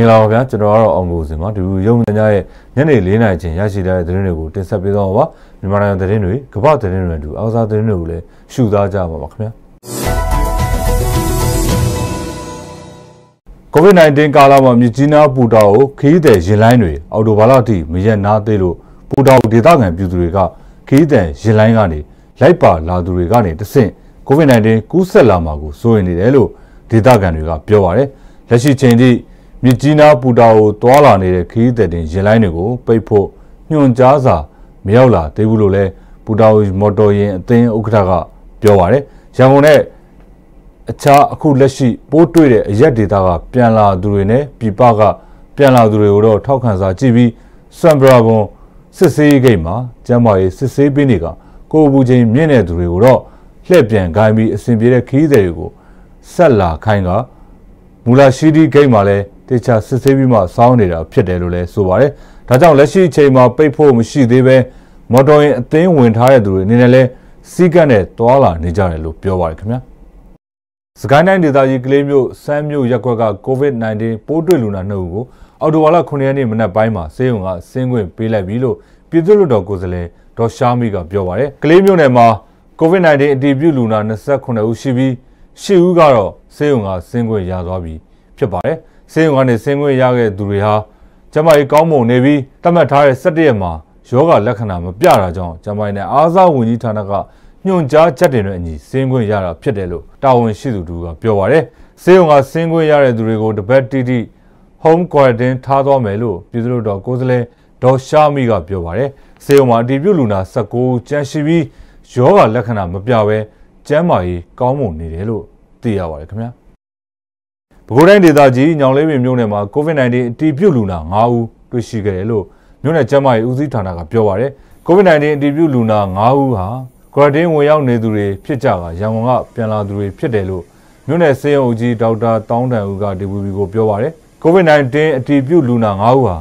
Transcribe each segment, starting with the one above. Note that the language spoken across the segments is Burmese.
င်္ဂလာပါဗျာကျွန်တော်ကတော့အောင်ကိုစင်ပါဒီရုံညရဲ့ညနေ၄နာရီချင်းရရှိတဲ့သတင်းတွေကိုတင်ဆက်ပေးသွားပါမြန်မာနိုင်ငံသတင်းတွေကမ္ဘာသတင်းတွေနဲ့အတူအောက်စားသတင်းတွေကိုလည်းရှုသားကြပါပါခင်ဗျာ COVID-19 ကာလမှာမြကြီးနားပူတာကိုခီးတဲ့ရင်လိုင်းတွေအော်တိုဘာလအထိမရက်နာသေးလို့ပူတာကိုဒေသခံပြည်သူတွေကခီးတဲ့ရင်လိုင်းကနေလိုက်ပါလာသူတွေကနေတဆင့် COVID-19 ကူးစက်လာမှာကိုစိုးရိမ်နေတယ်လို့ဒေသခံတွေကပြောပါတယ်လက်ရှိချိန်ထိ မြကြီးနားပူတာကိုတွာလာနေတဲ့ခီးတဲ့တင်ရင်လိုင်းတွေကိုပိတ်ဖို့ညွှန်ကြားစာမရောက်လာသေးဘူးလို့လည်းပူတာမော်တော်ယာဉ်အသင်းဥက္ကဋ္ဌကပြောပါတယ်ရန်ကုန်နဲ့အခြားအခုလက်ရှိပိုးတွေ့တဲ့အရက်ဒေတာကပြန်လာသူတွေနဲ့ပြည်ပကပြန်လာသူတွေကိုတော့ထောက်ခံစာကြည့်ပြီးစံဘရာဘွန်စစ်ဆေးဂိတ်မှာကျမ်းမာရေးစစ်ဆေးပေးနေကကိုအပူချင်းမြင့်တဲ့သူတွေကိုတော့လှည့်ပြန်ခိုင်းပြီးအစဉ်ပြေတဲ့ခီးသည်တွေကိုဆက်လာခိုင်းကမူလာရှိဒီဂိတ်မှာလည်း တေချာစစ်ဆေးပြီးမှစောင်းနေတာဖြစ်တယ်လို့လည်းဆိုပါတယ်။ဒါကြောင့်လက်ရှိအချိန်မှာပိတ်ဖို့မရှိသေးပဲမော်တော်ယာဉ်အသင်းဝင်ထားတဲ့သူတွေအနေနဲ့လည်းစီးကပ်နဲ့တွာလာနေကြတယ်လို့ပြောပါတယ်ခင်ဗျာ။စကိုင်းတိုင်းဒေသကြီးကလေးမျိုးစမ်းမျိုးရက်ကွက်က COVID-19 ပိုးတွေ့လူနာ2ဦးကိုအော်တိုဝါလာ9ရက်နေ့မနက်ပိုင်းမှာဆေးရုံကဆင်းခွင့်ပေးလိုက်ပြီလို့ပြည်သူ့လွှတ်တော်ကိုယ်စားလှယ်ဒေါ်ရှာမီကပြောပါတယ်။ကလေးမျိုးနယ်မှာ COVID-19 အတည်ပြုလူနာ29ဦးရှိပြီး10ဦးကတော့ဆေးရုံကဆင်းခွင့်ရသွားပြီဖြစ်ပါတယ်။ ဆေးရုံကနေဆင်းခွင့်ရခဲ့သူတွေဟာကျမကြီးကောင်းမွန်နေပြီးတတ်မှတ်ထားတဲ့17ရက်မှာယောဂလက္ခဏာမပြတာကြောင့်ကျမကြီးနဲ့အားစားဝန်ကြီးဌာနကညွှန်ကြားချက်တွေနဲ့အညီစင်းခွင့်ရတာဖြစ်တယ်လို့တာဝန်ရှိသူတို့ကပြောပါတယ်။စေုံကစင်းခွင့်ရတဲ့သူတွေကိုတပတ်တိတိ home quarantine ထားသွားမယ်လို့ပြည်သူ့တော်ကိုယ်စားလှယ်ဒေါ်ရှာမီကပြောပါတယ်။စေုံမှာအတည်ပြုလူနာ19ကျန်းရှိပြီးယောဂလက္ခဏာမပြဘဲကျန်းမာရေးကောင်းမွန်နေတယ်လို့သိရပါတယ်ခင်ဗျာ။ ပဲခူးတိုင်းဒေသကြီးညောင်လေးပင်မြို့နယ်မှာ COVID-19 အတည်ပြုလူနာ9ဦးတွေ့ရှိခဲ့တယ်လို့မြို့နယ်ကျန်းမာရေးဦးစီးဌာနကပြောပါတယ်။ COVID-19 အတည်ပြုလူနာ9ဦးဟာကွာရတင်းဝင်ရောက်နေသူတွေဖြစ်ကြကရန်ကုန်ကပြန်လာသူတွေဖြစ်တယ်လို့မြို့နယ်စေယုံအကြီးဒေါက်တာတောင်းတန်ဦးက DVB ကိုပြောပါရယ် COVID-19 အတည်ပြုလူနာ9ဦးဟာ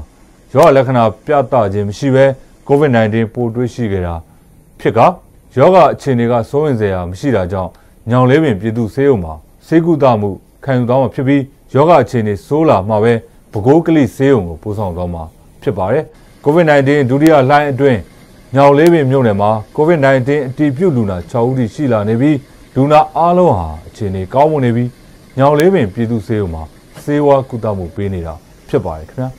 ရောဂါလက္ခဏာပြသခြင်းမရှိဘဲ COVID-19 ပိုးတွေ့ရှိခဲ့တာဖြစ်ကယောဂအခြေအနေကစိုးရင်စရာမရှိတာကြောင့်ညောင်လေးပင်ပြည်သူစေယုံမှာစေကုသမှု ခံယူသွားမှာဖြစ်ပြီးယောဂအခြေအနေဆိုးလာမှပဲပဲခူးကလိစေယုံကိုပို့ဆောင်သွားမှာဖြစ်ပါတယ် COVID-19 ဒုတိယလှိုင်းအတွင်းညောင်လေးပင်မြို့နယ်မှာ COVID-19 အတည်ပြုလူနာ6ဦးထိရှိလာနေပြီးလူနာအားလုံးဟာအခြေအနေကောင်းမွန်နေပြီးညောင်လေးပင်ပြည်သူ့ဆေးရုံမှာဆေးဝါးကုသမှုပေးနေတာဖြစ်ပါတယ်ခင်ဗျာ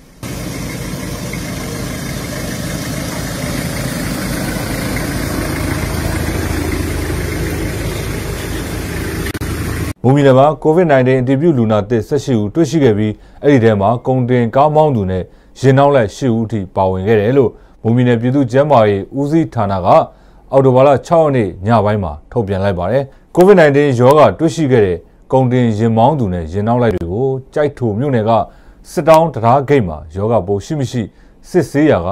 မူမီနယ်မှာ COVID-19 အတည်ပြုလူနာသစ်18ဦးတွေ့ရှိခဲ့ပြီးအဲ့ဒီထဲမှာကုန်တင်ကားမောင်းသူနဲ့ရင်နောက်လိုက်10ဦးထိပါဝင်ခဲ့တယ်လို့မွန်ပြည်နယ်ပြည်သူ့ကျန်းမာရေးဦးစီးဌာနကအော်တိုဘာလ6ရက်နေ့ညပိုင်းမှာထုတ်ပြန်လိုက်ပါတယ်။ COVID-19 ရောဂါတွေ့ရှိခဲ့တဲ့ကုန်တင်ရင်မောင်းသူနဲ့ရင်နောက်လိုက်တွေကိုကြိုက်ထိုမြို့နယ်ကစစ်တောင်းတရားဂိတ်မှာယောဂပိုးရှိမရှိစစ်ဆေးရာက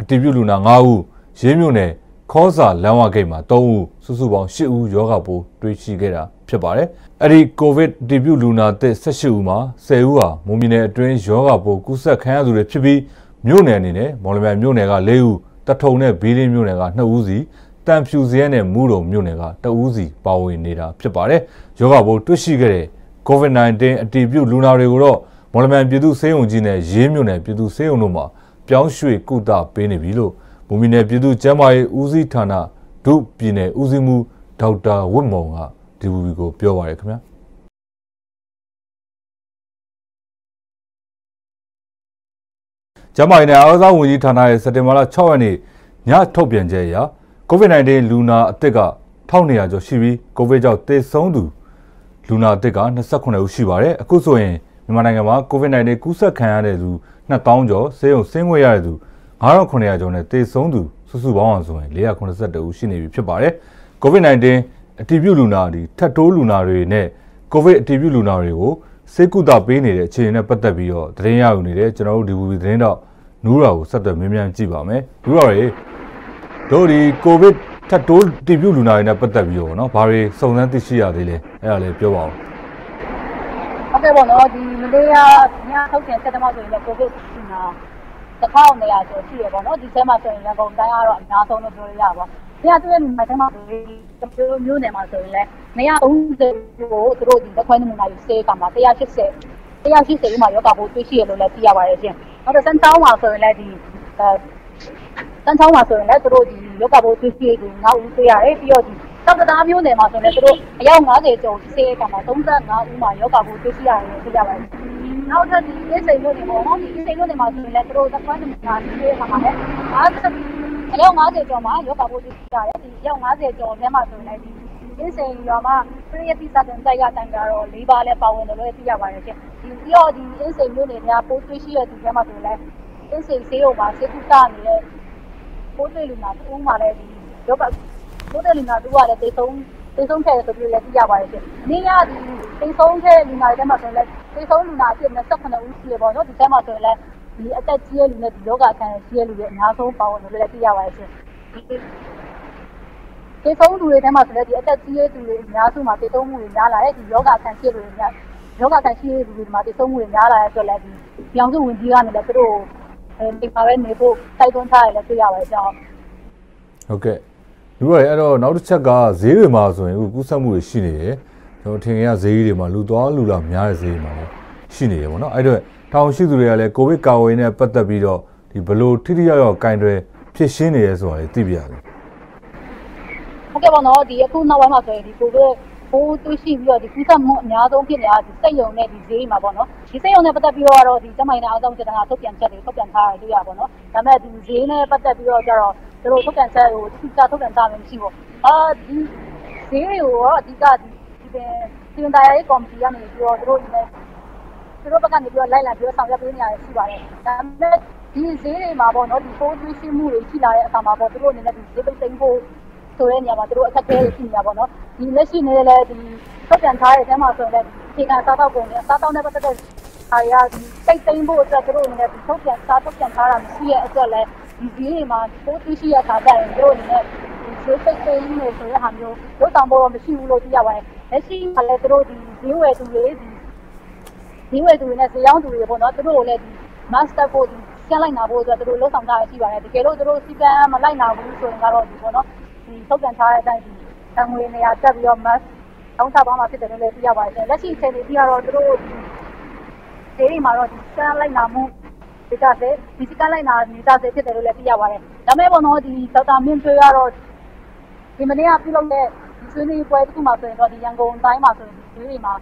အတည်ပြုလူနာ9ဦးရေးမြို့နယ်ခေါစာလမ်းဝဂိတ်မှာ3ဦးစုစုပေါင်း10ဦးယောဂပိုးတွေ့ရှိခဲ့တာ ဖြစ်ပါတယ်။အဲ့ဒီကိုဗစ်အတည်ပြုလူနာသစ်18ဦးမှာ10ဦးဟာမွန်ပြည်နယ်အတွင်းယောဂပိုးကူးစက်ခံရသူတွေဖြစ်ပြီးမြို့နယ်အနေနဲ့မော်လမြိုင်မြို့နယ်က၄ဦးတထုံနဲ့ဘီလင်းမြို့နယ်က2ဦးစီတန်ဖြူစရဲနဲ့မူတုံမြို့နယ်က2ဦးစီပါဝင်နေတာဖြစ်ပါတယ်။ယောဂဘိုးတွေ့ရှိခဲ့တဲ့ COVID-19 အတည်ပြုလူနာတွေကိုတော့မော်လမြိုင်ပြည်သူ့ဆေးရုံကြီးနဲ့ရေးမြို့နယ်ပြည်သူ့ဆေးရုံတို့မှာပြောင်းရွှေ့ကုသပေးနေပြီလို့မူမီနယ်ပြည်သူ့ကျန်းမာရေးဦးစီးဌာနဒုပြည်နယ်ဦးစီးမှူးဒေါက်တာဝတ်မောင်က ဒီဘူဘီကိုပြောပါရခင်ဗျာ။ကျမကြီးနဲ့အားကစားဝန်ကြီးဌာနရဲ့စက်တင်ဘာလ6ရက်နေ့ညထုတ်ပြန်ချက်အရ COVID-19 လူနာအသစ်က1200ကျော်ရှိပြီးကိုဗစ်ကြောင့်သေဆုံးသူလူနာအသစ်က29ဦးရှိပါတယ်အခုဆိုရင်မြန်မာနိုင်ငံမှာ COVID-19 ကူးစက်ခံရတဲ့သူ2000ကျော်ဆေးရုံဆင်းခွင့်ရတဲ့သူ9900ကျော်နဲ့သေဆုံးသူစုစုပေါင်းအောင်ဆိုရင်482ဦးရှိနေပြီဖြစ်ပါတယ် COVID-19 အတီးပြူလူနာတွေထပ်တိုးလူနာတွေနဲ့ကိုဗစ်အတီးပြူလူနာတွေကိုစေကုသပေးနေတဲ့အခြေအနေနဲ့ပတ်သက်ပြီးတော့သတင်းရယူနေတဲ့ကျွန်တော်တို့ဒီဘူဘီသတင်းတော့နူးရာကိုဆက်သွယ်မေးမြန်းကြည့်ပါမယ်နူးရာရေတို့ဒီကိုဗစ်ထပ်တိုးတီးပြူလူနာတွေနဲ့ပတ်သက်ပြီးတော့နော်ဘာတွေစုံစမ်းသိရှိရသေးလဲအဲ့ဒါလေးပြောပါဦးဟုတ်ကဲ့ပေါ့နော်ဒီမလေးကညထုတ်ပြန်ဆက်တမောက်ဆိုရင်လည်းကိုဗစ်လူနာတစ်ခေါက်နေရာကျော်ရှိရပေါ့နော်ဒီထဲမှာဆိုရင်လည်းကုန်တိုင်းကတော့အများဆုံးလို့ပြောလို့ရပါဘူး တရားတွေ့နေမှာတမဆိုရင်မျိုးနယ်မှာဆိုရင်လည်းနေရာ30ကိုသူတို့ဒီတစ်ခွဲနမူနာယူစေးကမှာ180တရားရှိစေဦးမှာယောဂပိုးတွေ့ရှိရလို့လည်းသိရပါတယ်ရှင်နောက်တော့စမ်းချောင်းမှာဆိုရင်လည်းဒီအဲစမ်းချောင်းမှာဆိုရင်လည်းသူတို့ဒီယောဂပိုးတွေ့ရှိရသူ9ဦးတွေ့ရတယ်ပြီးတော့ဒီတောက်သားမျိုးနယ်မှာဆိုရင်လည်းသူတို့အယောက်90ကျော်စေးကမှာ35ဦးမှာယောဂပိုးတွေ့ရှိရတယ်လို့သိရပါတယ် နောက်ထပ်ဒီအစိမ်လို့နေပေါ့နော်ဒီအစိမ်လို့နေမှာဆိုရင်လည်းသူတို့သကွမ်းနေတာဒီခါမှာလည်း50အယောက်50ကျော်မှာယောဂပိုးတွေ့ရှိရတယ်ဒီအယောက်50ကျော်ထဲမှာဆိုရင်လည်းဒီအင်းစိန်ရွာမှာပရိယတိသတ္တန်တိုက်ကတိုင်ကတော့၄ပါးလဲပါဝင်တယ်လို့သိရပါတယ်ရှင်ဒီပြီးတော့ဒီအင်းစိန်မြို့နယ်များပိုးတွေ့ရှိတဲ့ဒီထဲမှာဆိုရင်လည်းအင်းစိန်ဆေးရုံမှာစေကုသနေတဲ့ပိုးတွေ့လူနာတူးမှလည်းဒီယောဂပိုးတွေ့လူနာတူးကလည်းတေဆုံးတေဆုံးခဲ့တယ်ဆိုပြီးလည်းသိရပါတယ်ရှင်။နေ့ရဒီတေဆုံးခဲ့လူနာတွေထဲမှာဆိုရင်လည်း တေဆုံးလူနာအဖြစ်28ဦးရှိရပေါ့နော်ဒီထဲမှာဆိုရင်လည်းဒီအသက်ကြီးရလူနဲ့ဒီယောဂခံရှိရလူတွေအများဆုံးပါဝင်တယ်လို့လည်းသိရပါတယ်ရှင်။တေဆုံးသူတွေထဲမှာဆိုလည်းဒီအသက်ကြီးရသူတွေအများစုမှာတေဆုံးမှုတွေများလာတယ်ဒီယောဂခံရှိရလူတွေများယောဂခံရှိရသူတွေမှာတေဆုံးမှုတွေများလာတဲ့အတွက်လည်းဒီပြောင်းစုဝင်ကြီးကနေလည်းသူတို့အဲဒီမှာပဲနေဖို့တိုက်တွန်းထားတယ်လည်းသိရပါတယ်ကြောင်းဟုတ်ကဲ့လူတွေအဲ့တော့နောက်တစ်ချက်ကဈေးတွေမှာဆိုရင်အခုကူးစက်မှုတွေရှိနေတယ် ကျွန်တော်ထင်ကြဈေးတွေမှာလူသွားလူလာများတဲ့ဈေးတွေမှာလည်းရှိနေတယ်ပေါ့နော်အဲ့တော့ထောင်ရှိသူတွေကလည်းကိုဗစ်ကာဝေးနဲ့ပတ်သက်ပြီးတော့ဒီဘလို့ထိထိရောက်ရောက်ကင်တွေဖြစ်ရှင်းနေရဲဆိုတာလည်းသိပြရတယ်ဟုတ်ကဲ့ပါနော်ဒီအခုနောက်ပိုင်းမှာဆိုရင်ဒီကိုဗစ်ဘိုးတွေးရှိပြီးတော့ဒီကူးစက်မှုအများဆုံးဖြစ်နေတာဒီစိတ်ယုံနဲ့ဒီဈေးမှာပေါ့နော်ဒီစိတ်ယုံနဲ့ပတ်သက်ပြီးတော့ဒီကျမိုင်းနဲ့အားလုံးစစ်တမ်းကထုတ်ပြန်ချက်တွေထုတ်ပြန်ထားတယ်တွေ့ရပါတော့ဒါပေမဲ့ဒီဈေးနဲ့ပတ်သက်ပြီးတော့ကျတော့တို့ထုတ်ပြန်ချက်ကိုသူကထုတ်ပြန်ထားမှမရှိဘူးအာဒီဈေးတွေကိုတော့အဓိကဒီ ဒီပင်စီမံတရားရေးကော်မတီကနေပြီးတော့တို့ဒီနဲ့သူတို့ဘက်ကနေပြီးတော့လိုက်လာပြီးတော့ဆောင်ရွက်ပေးနေရတယ်ရှိပါတယ်ဒါပေမဲ့ဒီဈေးတွေမှာပေါ့နော်ဒီပိုးသွေးရှိမှုတွေရှိလာတဲ့အခါမှာပေါ့သူတို့အနေနဲ့ဒီဈေးပိတ်သိမ်းဖို့ဆိုတဲ့နေရာမှာသူတို့အခက်အခဲရှိနေတာပေါ့နော်ဒီလက်ရှိနေလည်းဒီထုတ်ပြန်ထားတဲ့အထဲမှာဆိုရင်လည်းဒီကစားတော့ပုံနဲ့စားတော့နဲ့ပတ်သက်တဲ့အားရဒီစိတ်သိမ်းဖို့အတွက်သူတို့အနေနဲ့ဒီထုတ်ပြန်စားထုတ်ပြန်ထားတာမရှိတဲ့အတွက်လည်းဒီဈေးတွေမှာပိုးသွေးရှိရခါကြရင်သူတို့အနေနဲ့ဒီဈေးပိတ်သိမ်းနေဆိုတဲ့ဟာမျိုးတို့တောင်ပေါ်တော့မရှိဘူးလို့သိရပါတယ် လက်ရှိကလည်းသူတို့ဒီဈေးဝယ်သူတွေဒီဈေးဝယ်သူတွေနဲ့ဈေးရောင်းသူတွေပေါ့နော်သူတို့ကိုလည်းဒီ master ဖို့ဒီကျန်လိုက်နာဖို့အတွက်သူတို့လှုပ်ဆောင်ထားရရှိပါတယ်တကယ်လို့သူတို့စီကံမလိုက်နာဘူးဆိုရင်ကတော့ဒီပေါ့နော်ဒီထုတ်ပြန်ထားတဲ့အတိုင်းဒီတံငွေနေရာတက်ပြီးတော့ mask တောင်းချပါမှဖြစ်တယ်လို့လည်းသိရပါတယ်လက်ရှိအချိန်ကြီးကတော့သူတို့ဒီဈေးတွေမှာတော့ဒီကျန်လိုက်နာမှုဒီကစေဒီစကလိုက်နာနေတာစေဖြစ်တယ်လို့လည်းသိရပါတယ်ဒါပေမဲ့ပေါ့နော်ဒီဒေါက်တာမင်းတွေကတော့ဒီမနေ့ကပြုလုပ်တဲ့ဒီ ဆွေးနွေးပွဲတစ်ခုမှာဆိုရင်တော့ဒီရန်ကုန်တိုင်းမှာဆိုရင်ဒီဈေးတွေမှာ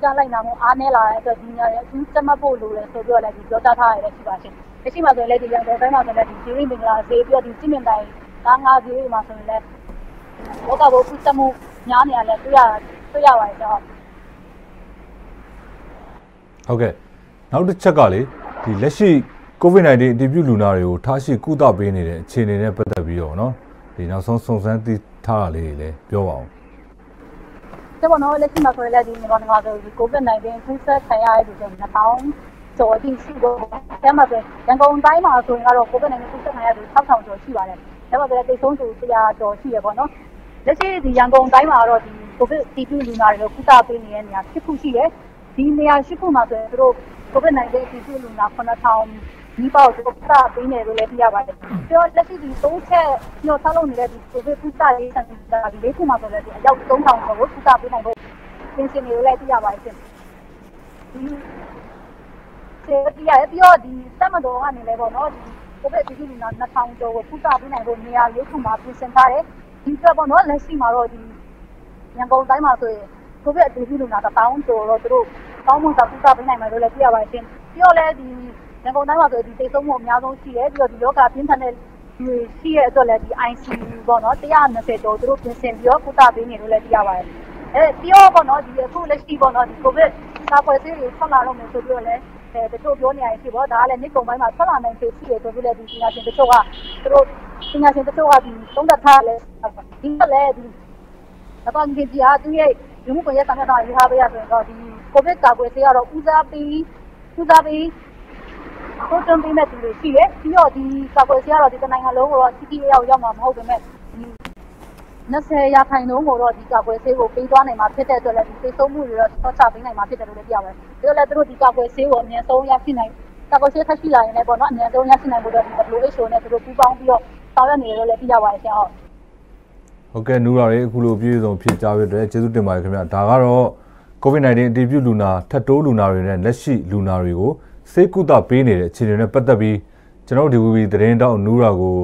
ကျန်လိုက်နာမှုအားနည်းလာတဲ့အတွက်ဒီနေရာရဲ့အထူးစက်မှတ်ဖို့လိုတယ်ဆိုပြီးတော့လည်းဒီပြောကြားထားရတဲ့ရှိပါရှင်လက်ရှိမှာဆိုရင်လည်းဒီရန်ကုန်တိုင်းမှာဆိုရင်လည်းဒီဈေးရင်းမင်္ဂလာဈေးပြီးတော့ဒီစစ်မင်တိုင်းကားငါးဈေးတွေမှာဆိုရင်လည်းဘောကဘောကုသမှုညားနေရလဲတွေ့ရတွေ့ရပါတယ်ကြောင့် ဟုတ်ကဲ့နောက်တစ်ချက်ကလေဒီလက်ရှိ COVID-19 အတည်ပြုလူနာတွေကိုထားရှိကုသပေးနေတဲ့အခြေအနေနဲ့ပတ်သက်ပြီးတော့เนาะဒီနောက်ဆုံးစုံစမ်းသိ ထားတာလေးတွေလည်းပြောပါအောင်ကျမတို့လက်ရှိမှာဆိုရင်လည်းဒီမြန်မာနိုင်ငံဆိုဒီ COVID-19 ကူးစက်ခံရတဲ့လူတွေ2000ကျော်အထိရှိတော့အဲမှာဆိုရန်ကုန်တိုင်းမှာဆိုရင်ကတော့ COVID-19 ကူးစက်ခံရတဲ့လူ6000ကျော်ရှိပါတယ်။ဒါပေမဲ့တိတ်ဆုံးသူ100ကျော်ရှိရပေါ့နော်။လက်ရှိဒီရန်ကုန်တိုင်းမှာတော့ဒီ COVID တီးတူလူနာတွေကိုကုသပေးနေတဲ့နေရာ10ခုရှိတယ်။ဒီနေရာ10ခုမှာဆိုရင်တို့ COVID-19 တီးတူလူနာ9000 ဒီပေါ့သူကပေးနေလို့လည်းပြရပါတယ်။ပြောလက်ရှိဒီသုံးချက်ညှော်ထားလို့နေတဲ့ဒီကိုဗစ်ကုသရေးစံတာဒီလေးခုမှာဆိုလည်းဒီအယောက်3000ကျော်ကိုကုသပေးနိုင်ဖို့ပြင်ဆင်နေလို့လည်းပြရပါတယ်ရှင်။ဒီကျေပြရပြီးတော့ဒီစက်မတော်ကနေလည်းပေါ့နော်ဒီကိုဗစ်ဒီလူနာ2000ကျော်ကိုကုသပေးနိုင်ဖို့နေရာလေးခုမှာပြင်ဆင်ထားတယ်။ဒီကပေါ့နော်လက်ရှိမှာတော့ဒီရန်ကုန်တိုင်းမှာဆိုရင်ကိုဗစ်အတူတူလူနာ1000ကျော်တော့သူတို့ကောင်းမွန်စွာကုသပေးနိုင်မယ်လို့လည်းပြရပါတယ်ရှင်။ပြီးတော့လည်းဒီ ရန်ကုန်တိုင်းမှာဆိုဒီတိတ်ဆုံးမှုအများဆုံးရှိတယ်ပြီးတော့ဒီလောကပြင်းထန်တဲ့လူရှိရဲ့အတွက်လည်းဒီ ICU ပေါ့နော်120ကျော်သူတို့ပြင်ဆင်ပြီးတော့ကုသပေးနေလို့လည်းသိရပါတယ်အဲပြီးတော့ပေါ့နော်ဒီအခုလက်ရှိပေါ့နော်ဒီ COVID စာပွဲဆေးတွေထွက်လာတော့မယ်ဆိုပြီးတော့လည်းအဲတချို့ပြောနေရရှိပေါ့ဒါကလည်းနေ့ကုန်ပိုင်းမှာထွက်လာနိုင်ဖြစ်ရှိတယ်ဆိုပြီးလည်းဒီပညာရှင်တချို့ကသူတို့ပညာရှင်တချို့ကဒီသုံးသပ်ထားလဲဒီကလည်းဒီအပန်းကြီးကြီးအားသူရဲ့ဒီမှုကွန်ရက်ဆောင်ရွက်တာရေးထားပေးရဆိုရင်တော့ဒီ COVID ကာကွယ်ဆေးကတော့ဦးစားပေးဦးစားပေး ကိုတွန်းပေးမဲ့သူတွေရှိတယ်ပြီးတော့ဒီကာကွယ်ဆေးကတော့ဒီတနိုင်ငံလုံးကိုတော့စီတီရောက်ရောက်မှာမဟုတ်ပေမဲ့ဒီ20ရာခိုင်နှုန်းကိုတော့ဒီကာကွယ်ဆေးကိုပေးသွားနိုင်မှာဖြစ်တဲ့အတွက်လည်းဒီသိဆုံးမှုတွေတော့ဆော့ချပေးနိုင်မှာဖြစ်တယ်လို့လည်းပြောပါတယ်။ပြီးတော့လည်းသူတို့ဒီကာကွယ်ဆေးကိုအမြဲဆုံးရရှိနိုင်ကာကွယ်ဆေးထပ်ရှိလာရင်လည်းပေါ့နော်အမြဲဆုံးရရှိနိုင်ဖို့တော့ဒီ WHO နဲ့သူတို့ပူးပေါင်းပြီးတော့ဆောင်ရွက်နေတယ်လို့လည်းပြောပါတယ်ဆရာဟုတ်ဟုတ်ကဲ့နူရာလေးအခုလိုပြည့်စုံဖြစ်ကြပြီအတွက်ကျေးဇူးတင်ပါတယ်ခင်ဗျာဒါကတော့ COVID-19 အတည်ပြုလူနာထပ်တိုးလူနာတွေနဲ့လက်ရှိလူနာတွေကို စေကုသပေးနေတဲ့အခြေအနေနဲ့ပတ်သက်ပြီးကျွန်တော်ဒီဝီသတင်းတောက်နူးရာကို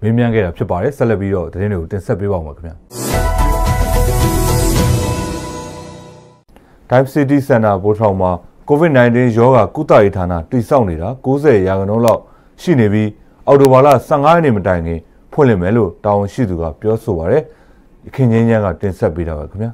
မေးမြန်းခဲ့တာဖြစ်ပါတယ်ဆက်လက်ပြီးတော့သတင်းတွေကိုတင်ဆက်ပေးပါဦးခင်ဗျာ Type City Center ဘိုးထောင်မှာ COVID-19 ရောဂါကုသရေးဌာနတည်ဆောက်နေတာ90ရာခိုင်နှုန်းလောက်ရှိနေပြီးအော်တိုဘာလ15ရက်နေ့မတိုင်ခင်ဖွင့်လှစ်မယ်လို့တာဝန်ရှိသူကပြောဆိုပါရယ်ခင်ချင်းချမ်းကတင်ဆက်ပေးတာပါခင်ဗျာ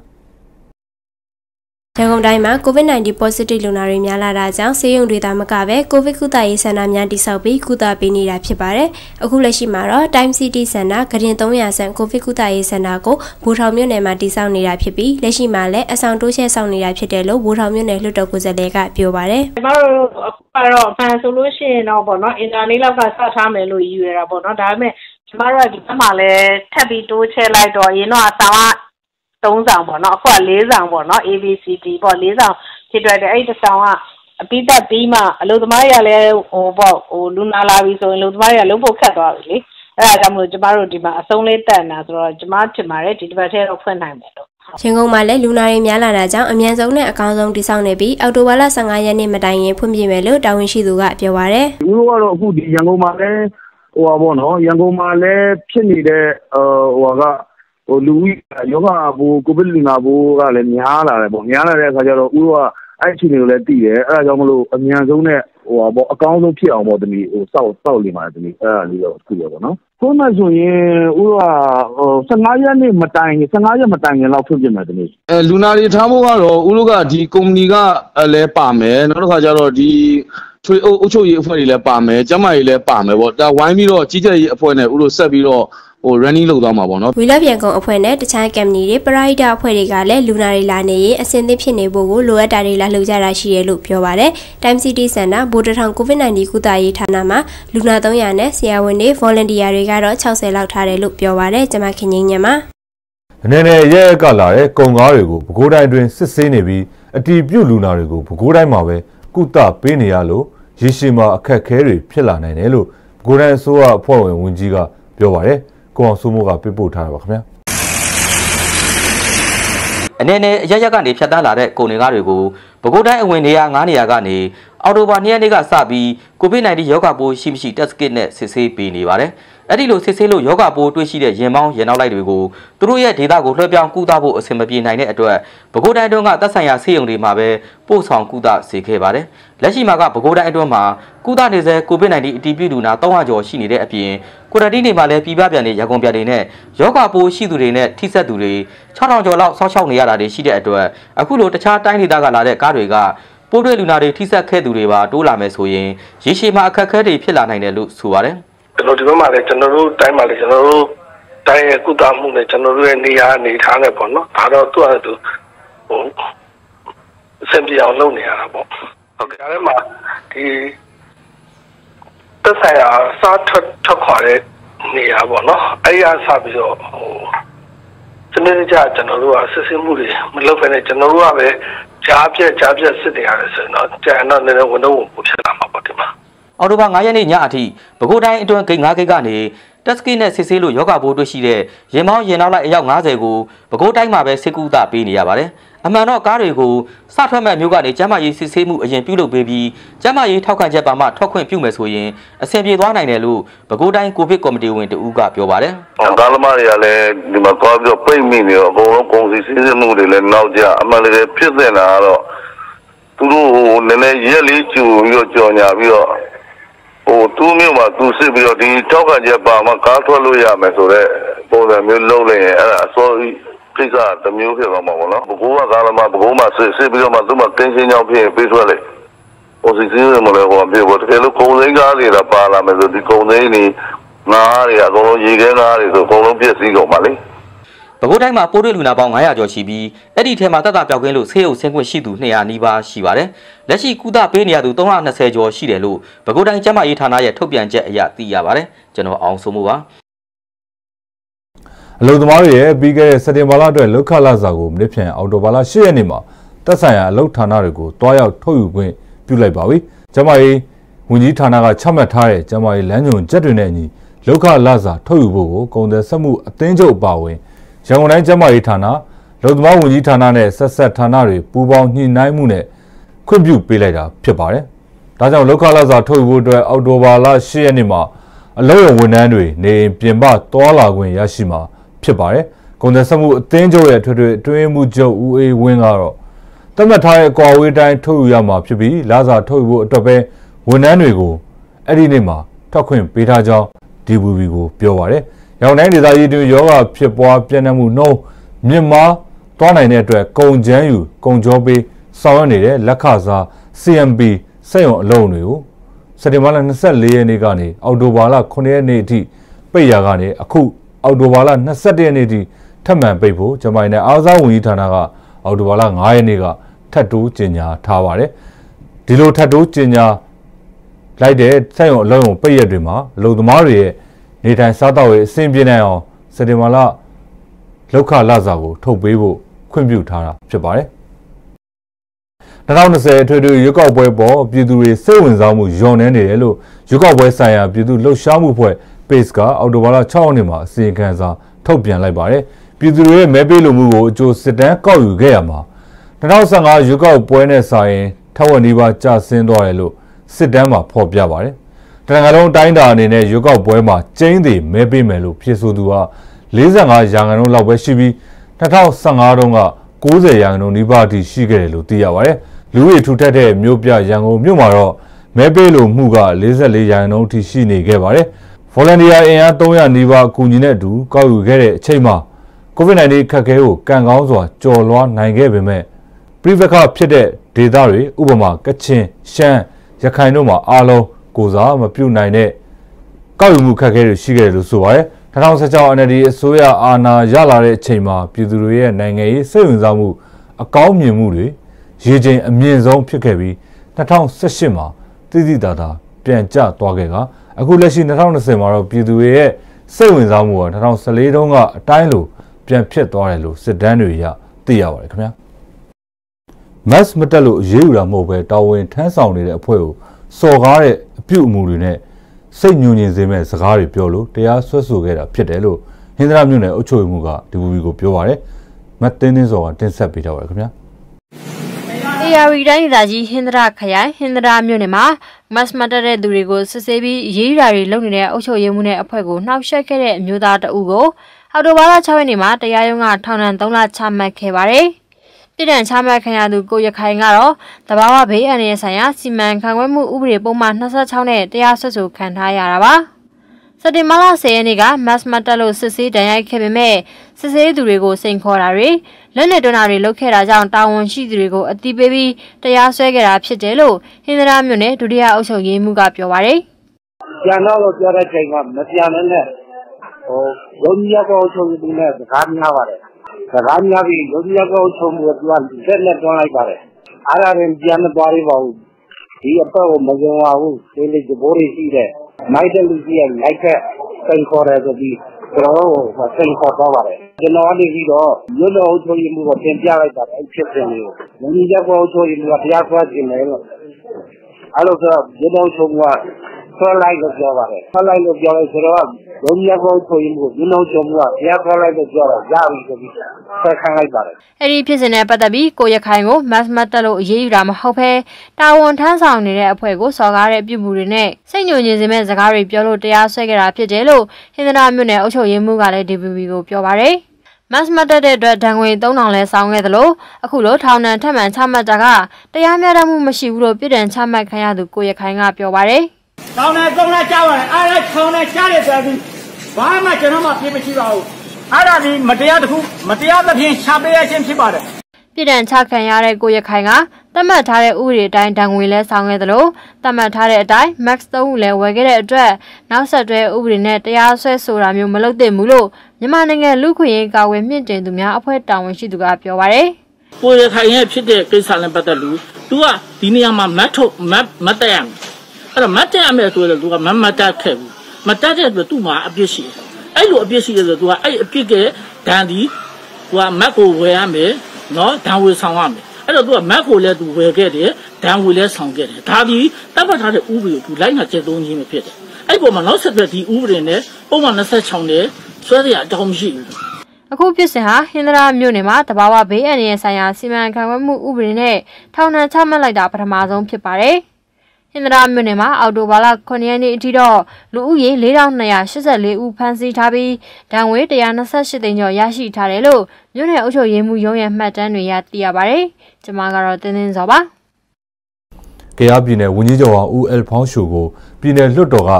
ရန်ကုန်တိုင်းမှာ COVID-19 positive လူနာတွေများလာတာကြောင့်ဆေးရုံတွေသာမကပဲ COVID ကုသရေးစင်တာများတည်ဆောက်ပြီးကုသပေးနေတာဖြစ်ပါတယ်။အခုလက်ရှိမှာတော့ Time City Center ဂရင်300ဆန် COVID ကုသရေးစင်တာကိုဘူထောင်မြို့နယ်မှာတည်ဆောက်နေတာဖြစ်ပြီးလက်ရှိမှာလည်းအဆောင်တိုးချဲ့ဆောက်နေတာဖြစ်တယ်လို့ဘူထောင်မြို့နယ်လွှတ်တော်ကိုယ်စားလှယ်ကပြောပါတယ်။ကျမတို့အခုကတော့အမှန်ဆိုလို့ရှိရင်တော့ပေါ့နော်အင်တာနက်လောက်ကစထားမယ်လို့ရည်ရွယ်တာပေါ့နော်ဒါပေမဲ့ကျမတို့ကဒီဘက်မှာလည်းထပ်ပြီးတိုးချဲ့လိုက်တော့ရင်းတော့အဆောင်က 3ဆောင်ပေါ့နော်အခုက4ဆောင်ပေါ့နော် ABCD ပေါ့4ဆောင်ဖြစ်တွေ့တယ်အဲ့ဒီဆောင်ကအပိသက်ပြီးမှအလုပ်သမားတွေကလည်းဟိုပေါ့ဟိုလူနာလာပြီဆိုရင်လူသမားတွေကလုံးဖို့ခတ်သွားပြီလေအဲ့ဒါကြောင့်မို့ကျမတို့ဒီမှာအဆုံးလေးတက်နေတာဆိုတော့ကျမထင်ပါတယ်ဒီတစ်ပတ်ထဲတော့ဖွင့်နိုင်မယ်လို့ရန်ကုန်မှာလည်းလူနာတွေများလာတာကြောင့်အမြန်ဆုံးနဲ့အကောင်းဆုံးတည်ဆောက်နေပြီးအော်တိုဘာလ15ရက်နေ့မတိုင်ရင်ဖွင့်ပြမယ်လို့တာဝန်ရှိသူကပြောပါရယ်။ဦးတို့ကတော့အခုဒီရန်ကုန်မှာလည်းဟိုပါပေါ့နော်ရန်ကုန်မှာလည်းဖြစ်နေတဲ့ဟိုဟာကဟို လူဦးယောဂပိုးကိုဗစ်လူနာပိုးကလည်းများလာတယ်ပေါ့များလာတဲ့အခါကျတော့ဦးတို့ကအဲ့အခြေအနေကိုလည်းသိတယ်အဲ့ဒါကြောင့်မလို့အမြန်ဆုံးနဲ့ဟိုပါပေါ့အကောင်းဆုံးဖြစ်အောင်ပေါ့တမီဟိုစောက်စောက်နေပါတယ်တမီအဲ့ဒါလေးတော့ခုရပေါ့နော်ခုမှဆိုရင်ဦးတို့ကဟို15ရက်နေ့မတိုင်15ရက်မတိုင်ခင်လောက်ဖွင့်ပြမယ်တမီအဲလူနာတွေထားဖို့ကတော့ဦးတို့ကဒီကုမ္ပဏီကလည်းပါမယ်နောက်တစ်ခါကျတော့ဒီထွေအုပ်ချုပ်ရေးအဖွဲ့တွေလည်းပါမယ်ကျမကြီးလည်းပါမယ်ပေါ့ဒါဝိုင်းပြီးတော့ကြီးကြပ်ရေးအဖွဲ့နဲ့ဦးတို့ဆက်ပြီးတော့ ဟို running လုပ်သွားမှာပေါ့နော်ဝီလက်ပြန်ကုံအဖွဲ့နဲ့တခြားကမ်ပဏီတွေပရိုက်တာအဖွဲ့တွေကလည်းလူနာတွေလာနေရင်အဆင်သင့်ဖြစ်နေဖို့ကိုလိုအပ်တာတွေလာလှုပ်ကြတာရှိရလို့ပြောပါတယ် Time City Center ဘိုးတထောင် COVID-19 ကုသရေးဌာနမှာလူနာ300နဲ့ဆရာဝန်တွေ volunteer တွေကတော့60လောက်ထားတယ်လို့ပြောပါတယ်ကျွန်မခင်ငင်းညမှာအနေနဲ့ရဲရဲကလာတဲ့ကုံကားတွေကိုပဲခူးတိုင်းအတွင်းစစ်ဆေးနေပြီးအတီးပြုတ်လူနာတွေကိုပဲခူးတိုင်းမှာပဲကုသပေးနေရလို့ရေရှည်မှာအခက်အခဲတွေဖြစ်လာနိုင်တယ်လို့ပဲခူးတိုင်းအစိုးရအဖွဲ့ဝင်ဝန်ကြီးကပြောပါတယ်။ ကိုအောင်စိုးမိုးကပြပို့ထားတာပါခင်ဗျာအနေနဲ့အရရက်ကနေဖြတ်တန်းလာတဲ့ကုန်တွေကားတွေကိုပဲခူးတိုင်းအဝင်နေရာ9နေရာကနေအော်တိုဘာ2ရက်နေ့ကစပြီး COVID-19 ရောဂါပိုးရှိမရှိ test kit နဲ့စစ်ဆေးပေးနေပါတယ်။အဲ့ဒီလိုစစ်ဆေးလို့ယောဂပိုးတွေ့ရှိတဲ့ရင်မောင်းရင်နောက်လိုက်တွေကိုသူတို့ရဲ့ဒေတာကိုလွှဲပြောင်းကုသဖို့အဆင်မပြေနိုင်တဲ့အတွက်ပဲခူးတိုင်းအတွင်းကသက်ဆိုင်ရာဆေးရုံတွေမှာပဲပို့ဆောင်ကုသစေခဲ့ပါတယ်။လက်ရှိမှာကပဲခူးတိုင်းအတွင်းမှာကုသနေစေ COVID-19 အတည်ပြုလူနာ300ကျော်ရှိနေတဲ့အပြင် ကိုရတီနေမှာလည်းပြည်ပပြန်နေရန်ကုန်ပြန်နေနဲ့ယောဂပိုးရှိသူတွေနဲ့ထိစပ်သူတွေ6000ကျော်လောက်ဆောက်ရှောက်နေရတာတွေရှိတဲ့အတွက်အခုလိုတခြားတိုင်းဒေသကလာတဲ့ကားတွေကပိုးတွေ့လူနာတွေထိစပ်ခဲ့သူတွေပါတိုးလာမယ်ဆိုရင်ရေရှည်မှာအခက်အခဲတွေဖြစ်လာနိုင်တယ်လို့ဆိုပါတယ်။ကျွန်တော်ဒီဘက်မှာလည်းကျွန်တော်တို့တိုင်းမှာလည်းကျွန်တော်တို့တိုင်းရဲ့ကုသမှုနဲ့ကျွန်တော်တို့ရဲ့နေရာအနေထားနဲ့ပေါ့နော်ဒါတော့သူ့အတူဟိုအဆင်ပြေအောင်လုပ်နေရတာပေါ့ဟုတ်ကဲ့ဒါလည်းမှာဒီ သက်ဆိုင်ရာစားထွက်ထွက်ခွာတဲ့နေရာပေါ့နော်အဲ့ဒီအစားပြီးတော့ဟိုစနစ်တကျကျွန်တော်တို့ကစစ်ဆေးမှုတွေမလုပ်ဘဲနဲ့ကျွန်တော်တို့ကပဲကြားပြက်ကြားပြက်စစ်နေရတယ်ဆိုရင်တော့ကျန်တော့နည်းနည်းဝန်တော့ဝန်ဖြစ်လာမှာပေါ့ဒီမှာအော်တိုဘာ9ရက်နေ့ညအထိပဲခူးတိုင်းအတွင်းဂိတ်9ဂိတ်ကနေ တက်စကီနဲ့စစ်ဆေးလို့ယောဂဘိုးတွေ့ရှိတဲ့ရင်မောင်းရင်နောက်လိုက်အယောက်90ကိုပဲခူးတိုင်းမှာပဲစစ်ကူတာပေးနေရပါတယ်။အမှန်တော့ကားတွေကိုစထွက်မဲ့မျိုးကနေကျမ်းမာရေးစစ်ဆေးမှုအရင်ပြုလုပ်ပေးပြီးကျမ်းမာရေးထောက်ခံချက်ပါမှထွက်ခွင့်ပြုမယ်ဆိုရင်အဆင်ပြေသွားနိုင်တယ်လို့ပဲခူးတိုင်းကိုဗစ်ကော်မတီဝင်တဦးကပြောပါတယ်။ကားသမားတွေကလည်းဒီမှာသွားပြီးတော့ပိတ်မိနေတော့အကုန်လုံးကုန်စည်စစ်ဆေးမှုတွေလည်းနောက်ကျအမှန်တကယ်ဖြစ်နေတာကတော့သူတို့ဟိုနည်းနည်းရက်လေးကြိုပြီးတော့ကြော်ညာပြီးတော့ ဟိုသူ့မြို့မှာသူစစ်ပြီးတော့ဒီထောက်ကချက်ပါမှကားထွက်လို့ရမယ်ဆိုတော့ပုံစံမျိုးလုံးလိုက်ရင်အဲ့ဒါအစောကိစ္စတမျိုးဖြစ်သွားမှာပေါ့နော်ဘကိုးကကားလမဘကိုးမှာစစ်စစ်ပြီးတော့မှသူ့မှာတင်းရှင်းကြောင်းဖြစ်ပြီးထွက်လိုက်ဟိုစီစီရမလဲဟိုပြေဘောတကယ်လို့ကုန်စိမ်းကားတွေကပါလာမယ်ဆိုဒီကုန်စိမ်းတွေငါးတွေအကုန်လုံးရေခဲငါးတွေဆိုအကုန်လုံးပြည့်စည်ကုန်ပါလေ ပဲခူးတိုင်းမှာပိုးတွေ့လူနာပေါင်း900ကျော်ရှိပြီးအဲ့ဒီထဲမှာတက်တာပြောက်ကင်းလို့ဆေးရုံဆင်းခွင့်ရှိသူ200နီးပါးရှိပါတယ်။လက်ရှိကုသပေးနေရသူ320ကျော်ရှိတယ်လို့ပဲခူးတိုင်းကျန်းမာရေးဌာနရဲ့ထုတ်ပြန်ချက်အရသိရပါတယ်။ကျွန်တော်အောင်စိုးမိုးပါအလုံသမားတွေရဲ့ပြီးခဲ့တဲ့စက်တင်ဘာလအတွက်လောက်ခလာစာကိုမနစ်ဖြန်အော်တိုဘာလ10ရက်နေ့မှာတက်ဆိုင်ရာအလုပ်ဌာနတွေကိုတွားရောက်ထုတ်ယူခွင့်ပြုလိုက်ပါပြီ။ကျန်းမာရေးဝန်ကြီးဌာနကချမှတ်ထားတဲ့ကျန်းမာရေးလမ်းညွှန်ချက်တွေနဲ့အညီလောက်ခလာစာထုတ်ယူဖို့ကိုကုန်သည်စက်မှုအသင်းချုပ်ပါဝင် ရန်ကုန်တိုင်းကျန်းမာရေးဌာနလုံသမားဝန်ကြီးဌာနနဲ့ဆက်ဆက်ဌာနတွေပူးပေါင်းညှိနှိုင်းမှုနဲ့ခွင့်ပြုပေးလိုက်တာဖြစ်ပါတယ်။ဒါကြောင့်လောက်ခလာစာထုတ်ဖို့အတွက်အော်တိုဘာလ10ရက်နေ့မှာအလုံးရုံဝန်ထမ်းတွေနေပြင်ပသွားလာခွင့်ရရှိမှာဖြစ်ပါတယ်။ကုန်သွယ်ဆက်မှုအသင်းချုပ်ရဲ့ထွေထွေအတွင်းမှုချုပ်ဦးအေးဝင်းကတော့တတ်မှတ်ထားတဲ့ကွာဝေးတိုင်းထုတ်ယူရမှာဖြစ်ပြီးလာစာထုတ်ယူဖို့အတွက်ပဲဝန်ထမ်းတွေကိုအဲ့ဒီနေ့မှာထွက်ခွင့်ပေးထားကြောင်း DVB ကိုပြောပါတယ်။ ရောင်တိုင်းဒေသကြီးတွင်ယောဂဖြစ်ပွားပြန့်နှံ့မှုနှုန်းမြင့်မားသွားနိုင်တဲ့အတွက်ကုံချမ်းယူကုံကြောပေးဆောင်ရွက်နေတဲ့လက်ခစား CMB စက်ရုံအလုံးတွေကိုစက်တင်ဘာလ24ရက်နေ့ကနေအောက်တိုဘာလ9ရက်နေ့အထိပိတ်ရကနေအခုအောက်တိုဘာလ22ရက်နေ့အထိထပ်မံပိတ်ဖို့ဂျမိုင်နဲ့အားစားဝန်ကြီးဌာနကအောက်တိုဘာလ9ရက်နေ့ကထပ်တိုးကြေညာထားပါတယ်ဒီလိုထပ်တိုးကြေညာလိုက်တဲ့စက်ရုံအလုံးကိုပိတ်ရက်တွေမှာလုံသမားတွေရဲ့ နေထိုင်စားတော့ရေးအဆင်ပြေနိုင်အောင်စက်တင်ဘာလလောက်ခလစာကိုထုတ်ပေးဖို့ခွင့်ပြုထားတာဖြစ်ပါတယ်2020အထွေထွေရွေးကောက်ပွဲပေါ်ပြည်သူတွေစိတ်ဝင်စားမှုညော့နှင်းနေတယ်လို့ရွေးကောက်ပွဲဆိုင်ရာပြည်သူလှုပ်ရှားမှုဖွဲ့ PACE ကအော်တိုဘာလ6ရက်နေ့မှာအစီရင်ခံစာထုတ်ပြန်လိုက်ပါတယ်ပြည်သူတွေရဲ့မဲပေးလိုမှုကိုအကျိုးစစ်တမ်းကောက်ယူခဲ့ရမှာ2015ရွေးကောက်ပွဲနဲ့စာရင်ထက်ဝက်နီးပါးကျဆင်းသွားတယ်လို့စစ်တမ်းမှာဖော်ပြပါတယ် တနင်္ဂနွေလုံးတိုင်းတာအနေနဲ့ရွေးကောက်ပွဲမှာကျင်းသေးမဲပေးမယ်လို့ဖြစ်ဆိုသူဟာ45ရာခိုင်နှုန်းလောက်ပဲရှိပြီး2015တုန်းက90ရာခိုင်နှုန်းနီးပါးအထိရှိခဲ့တယ်လို့သိရပါတယ်။လူဦးထူထပ်တဲ့မြို့ပြရန်ကုန်မြို့မှာတော့မဲပေးလို့မှုက44ရာခိုင်နှုန်းအထိရှိနေခဲ့ပါတယ်။ volunteer အင်အား300နီးပါးအကူအညီနဲ့အတူကောက်ယူခဲ့တဲ့အချိန်မှာ COVID-19 ခက်ခဲကိုကံကောင်းစွာကျော်လွှားနိုင်ခဲ့ပေမဲ့ပြိပခဖြစ်တဲ့ဒေသတွေဥပမာကချင်ရှမ်းရခိုင်တို့မှာအားလုံး ကိုစားမပြုတ်နိုင်တဲ့ကောက်ယူမှုခက်ခဲတွေရှိခဲ့တယ်လို့ဆိုပါတယ်2016 NLD အစိုးရအာဏာရလာတဲ့အချိန်မှာပြည်သူတွေရဲ့နိုင်ငံရေးစိတ်ဝင်စားမှုအကောင်းမြင်မှုတွေရေချိန်အမြင့်ဆုံးဖြစ်ခဲ့ပြီး2018မှာတိတိတာတာပြန်ကျသွားခဲ့ကအခုလက်ရှိ2020မှာတော့ပြည်သူတွေရဲ့စိတ်ဝင်စားမှုက2014တုန်းကအတိုင်းလိုပြန်ဖြစ်သွားတယ်လို့စစ်တမ်းတွေရသိရပါတယ်ခင်ဗျာ mass မတက်လို့ရေးယူတာမဟုတ်ပဲတာဝန်ထမ်းဆောင်နေတဲ့အဖွဲ့ကိုစော်ကားတဲ့ အပြုအမူတွေနဲ့စိတ်ညှို့ညင်စေမဲ့စကားတွေပြောလို့တရားစွဲဆိုခဲ့တာဖြစ်တယ်လို့ဟင်္ဒရာမြို့နယ်အုပ်ချုပ်ရေးမှူးကဒီဘူဘီကိုပြောပါတယ်မတ်တင်းတင်းစောကတင်ဆက်ပေးထားပါတယ်ခင်ဗျာအေယာရီတိုင်းဒေသကြီးဟင်္ဒရာခရိုင်ဟင်္ဒရာမြို့နယ်မှာမတ်မတက်တဲ့သူတွေကိုစစ်ဆေးပြီးရေးရာတွေလုပ်နေတဲ့အုပ်ချုပ်ရေးမှူးနဲ့အဖွဲ့ကိုနှောက်ယှက်ခဲ့တဲ့အမျိုးသားတအုပ်ကိုအော်တိုဘာလ6ရက်နေ့မှာတရားရုံးကထောင်ဒဏ်3လချမှတ်ခဲ့ပါတယ်။ ပြည်ထောင်ချမှတ်ခံရသူကိုရခိုင်ကတော့တဘာဝဘေးအန္တရာယ်ဆိုင်ရာစီမံခန့်ခွဲမှုဥပဒေပုံမှန်26နဲ့တရားစွဲဆိုခံထားရတာပါစက်တင်ဘာလ10ရက်နေ့ကမတ်မတ်တက်လို့စစ်ဆေးတန်ရိုက်ခဲ့ပေမဲ့စစ်ဆေးသူတွေကိုစိန်ခေါ်တာတွေလက်နဲ့တွန်းတာတွေလုပ်ခဲ့တာကြောင့်တာဝန်ရှိသူတွေကိုအတိပေးပြီးတရားစွဲခဲ့တာဖြစ်တယ်လို့ဟင်္ဒရာမြို့နယ်ဒုတိယအုပ်ချုပ်ရေးမှူးကပြောပါတယ်။ပြန်တော့ပြောတဲ့ချိန်ကမပြန်နဲ့ဟိုရုံးကြီးကအုပ်ချုပ်ရေးမှူးနဲ့စကားများပါတယ် စကားများပြီးရုပ်ရကောက်ချုံမှုကသူကလက်နဲ့တွန်းလိုက်ပါတယ်အားရတယ်ပြန်မသွားရပါဘူးဒီအတော့ကိုမကြုံပါဘူးဒီလေဒီဘိုးကြီးရှိတယ်နိုင်တဲ့လူကြီးကလိုက်ခဲ့စိန်ခေါ်တယ်ဆိုပြီးကျွန်တော်တို့ကစိန်ခေါ်သွားပါတယ်ကျွန်တော်အနေပြီးတော့ရွတ်တော်ချိုးရမှုကိုတင်ပြလိုက်တာအဲ့ဖြစ်စဉ်လေးကိုလူကြီးကောက်ချိုးရမှုကတရားစွဲခြင်းလေလို့အဲ့လိုဆိုရွတ်တော်ချိုးမှုက ဆွဲလိုက်လို့ပြောပါတယ်ဆွဲလိုက်လို့ပြောလိုက်ဆိုတော့လုံမြတ်ကောဆိုရင်ကိုဒီနောက်ချုံကဘုရားခေါ်လိုက်လို့ပြောတော့ရပြီဆိုပြီးဆက်ခံလိုက်ပါတယ်အဲ့ဒီဖြစ်စဉ်နဲ့ပတ်သက်ပြီးကိုရခိုင်ကိုမတ်မတ်တက်လို့အရေးယူတာမဟုတ်ဘဲတာဝန်ထမ်းဆောင်နေတဲ့အဖွဲ့ကိုစော်ကားတဲ့ပြုမှုတွေနဲ့စိတ်ညှို့ညင်စေမဲ့စကားတွေပြောလို့တရားစွဲခဲ့တာဖြစ်တယ်လို့ဟင်္ဒရာမြို့နယ်အုပ်ချုပ်ရေးမှူးကလည်း DVB ကိုပြောပါတယ်မတ်မတ်တက်တဲ့အတွက်ဒဏ်ငွေ3000လဲဆောင်ခဲ့သလိုအခုလိုထောင်ဒဏ်ထပ်မံချမှတ်တာကတရားမျှတမှုမရှိဘူးလို့ပြည်တံချမှတ်ခံရသူကိုရခိုင်ကပြောပါတယ် တောင်းနဲ့သုံးနဲ့ကြားပါတယ်အားလည်းထောင်းနဲ့ကြားတယ်ဆိုပြီးဘာမှကျွန်တော်မှပြေးမရှိပါဘူးအဲ့ဒါဒီမတရားတစ်ခုမတရားသဖြင့်ရှာပေးရခြင်းဖြစ်ပါတယ်ပြည်တံချခံရတဲ့ကိုရခိုင်ကတတ်မှတ်ထားတဲ့ဥပဒေအတိုင်းဒဏ်ငွေလဲဆောင်ခဲ့သလိုတတ်မှတ်ထားတဲ့အတိုင်း max 3ခုလဲဝယ်ခဲ့တဲ့အတွက်နောက်ဆက်တွဲဥပဒေနဲ့တရားစွဲဆိုတာမျိုးမလုပ်သင့်ဘူးလို့မြန်မာနိုင်ငံလူခွင့်ရေးကာဝယ်မြင့်တင်သူများအဖွဲ့တာဝန်ရှိသူကပြောပါရယ်ကိုရခိုင်ရဲ့ဖြစ်တဲ့ကိစ္စနဲ့ပတ်သက်လို့ तू ကဒီနေရာမှာမတ်ထုတ်မတ်မတ်တက်ရမယ် အဲ့တော့မတ်တက်အမဲ့ဆိုတော့သူကမမတ်တက်ခဲ့ဘူးမတက်တဲ့အတွက်သူ့မှာအပြစ်ရှိတယ်အဲ့လိုအပြစ်ရှိတယ်ဆိုတော့သူကအဲ့အပြစ်ကဒန်ဒီသူကမတ်ကိုဝယ်ရမယ်နော်ဒန်ဝယ်ဆောင်ရမယ်အဲ့တော့သူကမတ်ကိုလည်းသူဝယ်ခဲ့တယ်ဒန်ကိုလည်းဆောင်ခဲ့တယ်ဒါဒီတပ်ပတ်ထားတဲ့ဥပဒေကိုသူလိုက်နာကျင့်သုံးခြင်းမဖြစ်တယ်အဲ့ပေါ်မှာနောက်ဆက်တွဲဒီဥပဒေနဲ့ပုံမှန်26နဲ့ဆွဲရအကြောင်းမရှိဘူးအခုဖြစ်စဉ်ဟာဟင်္ဒရာမြို့နယ်မှာတဘာဝဘေးအန္တရာယ်ဆိုင်ရာစီမံခန့်ခွဲမှုဥပဒေနဲ့ထောင်ဒဏ်ချမှတ်လိုက်တာပထမဆုံးဖြစ်ပါတယ်။ ဟင်္ဒရာမြို့နယ်မှာအော်တိုဘာလ9ရက်နေ့အထိတော့လူဦးရေ4284ဦးဖမ်းဆီးထားပြီးဒဏ်ငွေ128သိန်းကျော်ရရှိထားတယ်လို့မြို့နယ်အုပ်ချုပ်ရေးမှူးရုံးရဲ့မှတ်တမ်းတွေရသိရပါတယ်။ကျွန်မကတော့တင်းတင်းစောပါ။ကရားပြည်နယ်ဝန်ကြီးချုပ်အောင်ဦးအယ်ဖောင်းရှူကိုပြည်နယ်လွှတ်တော်က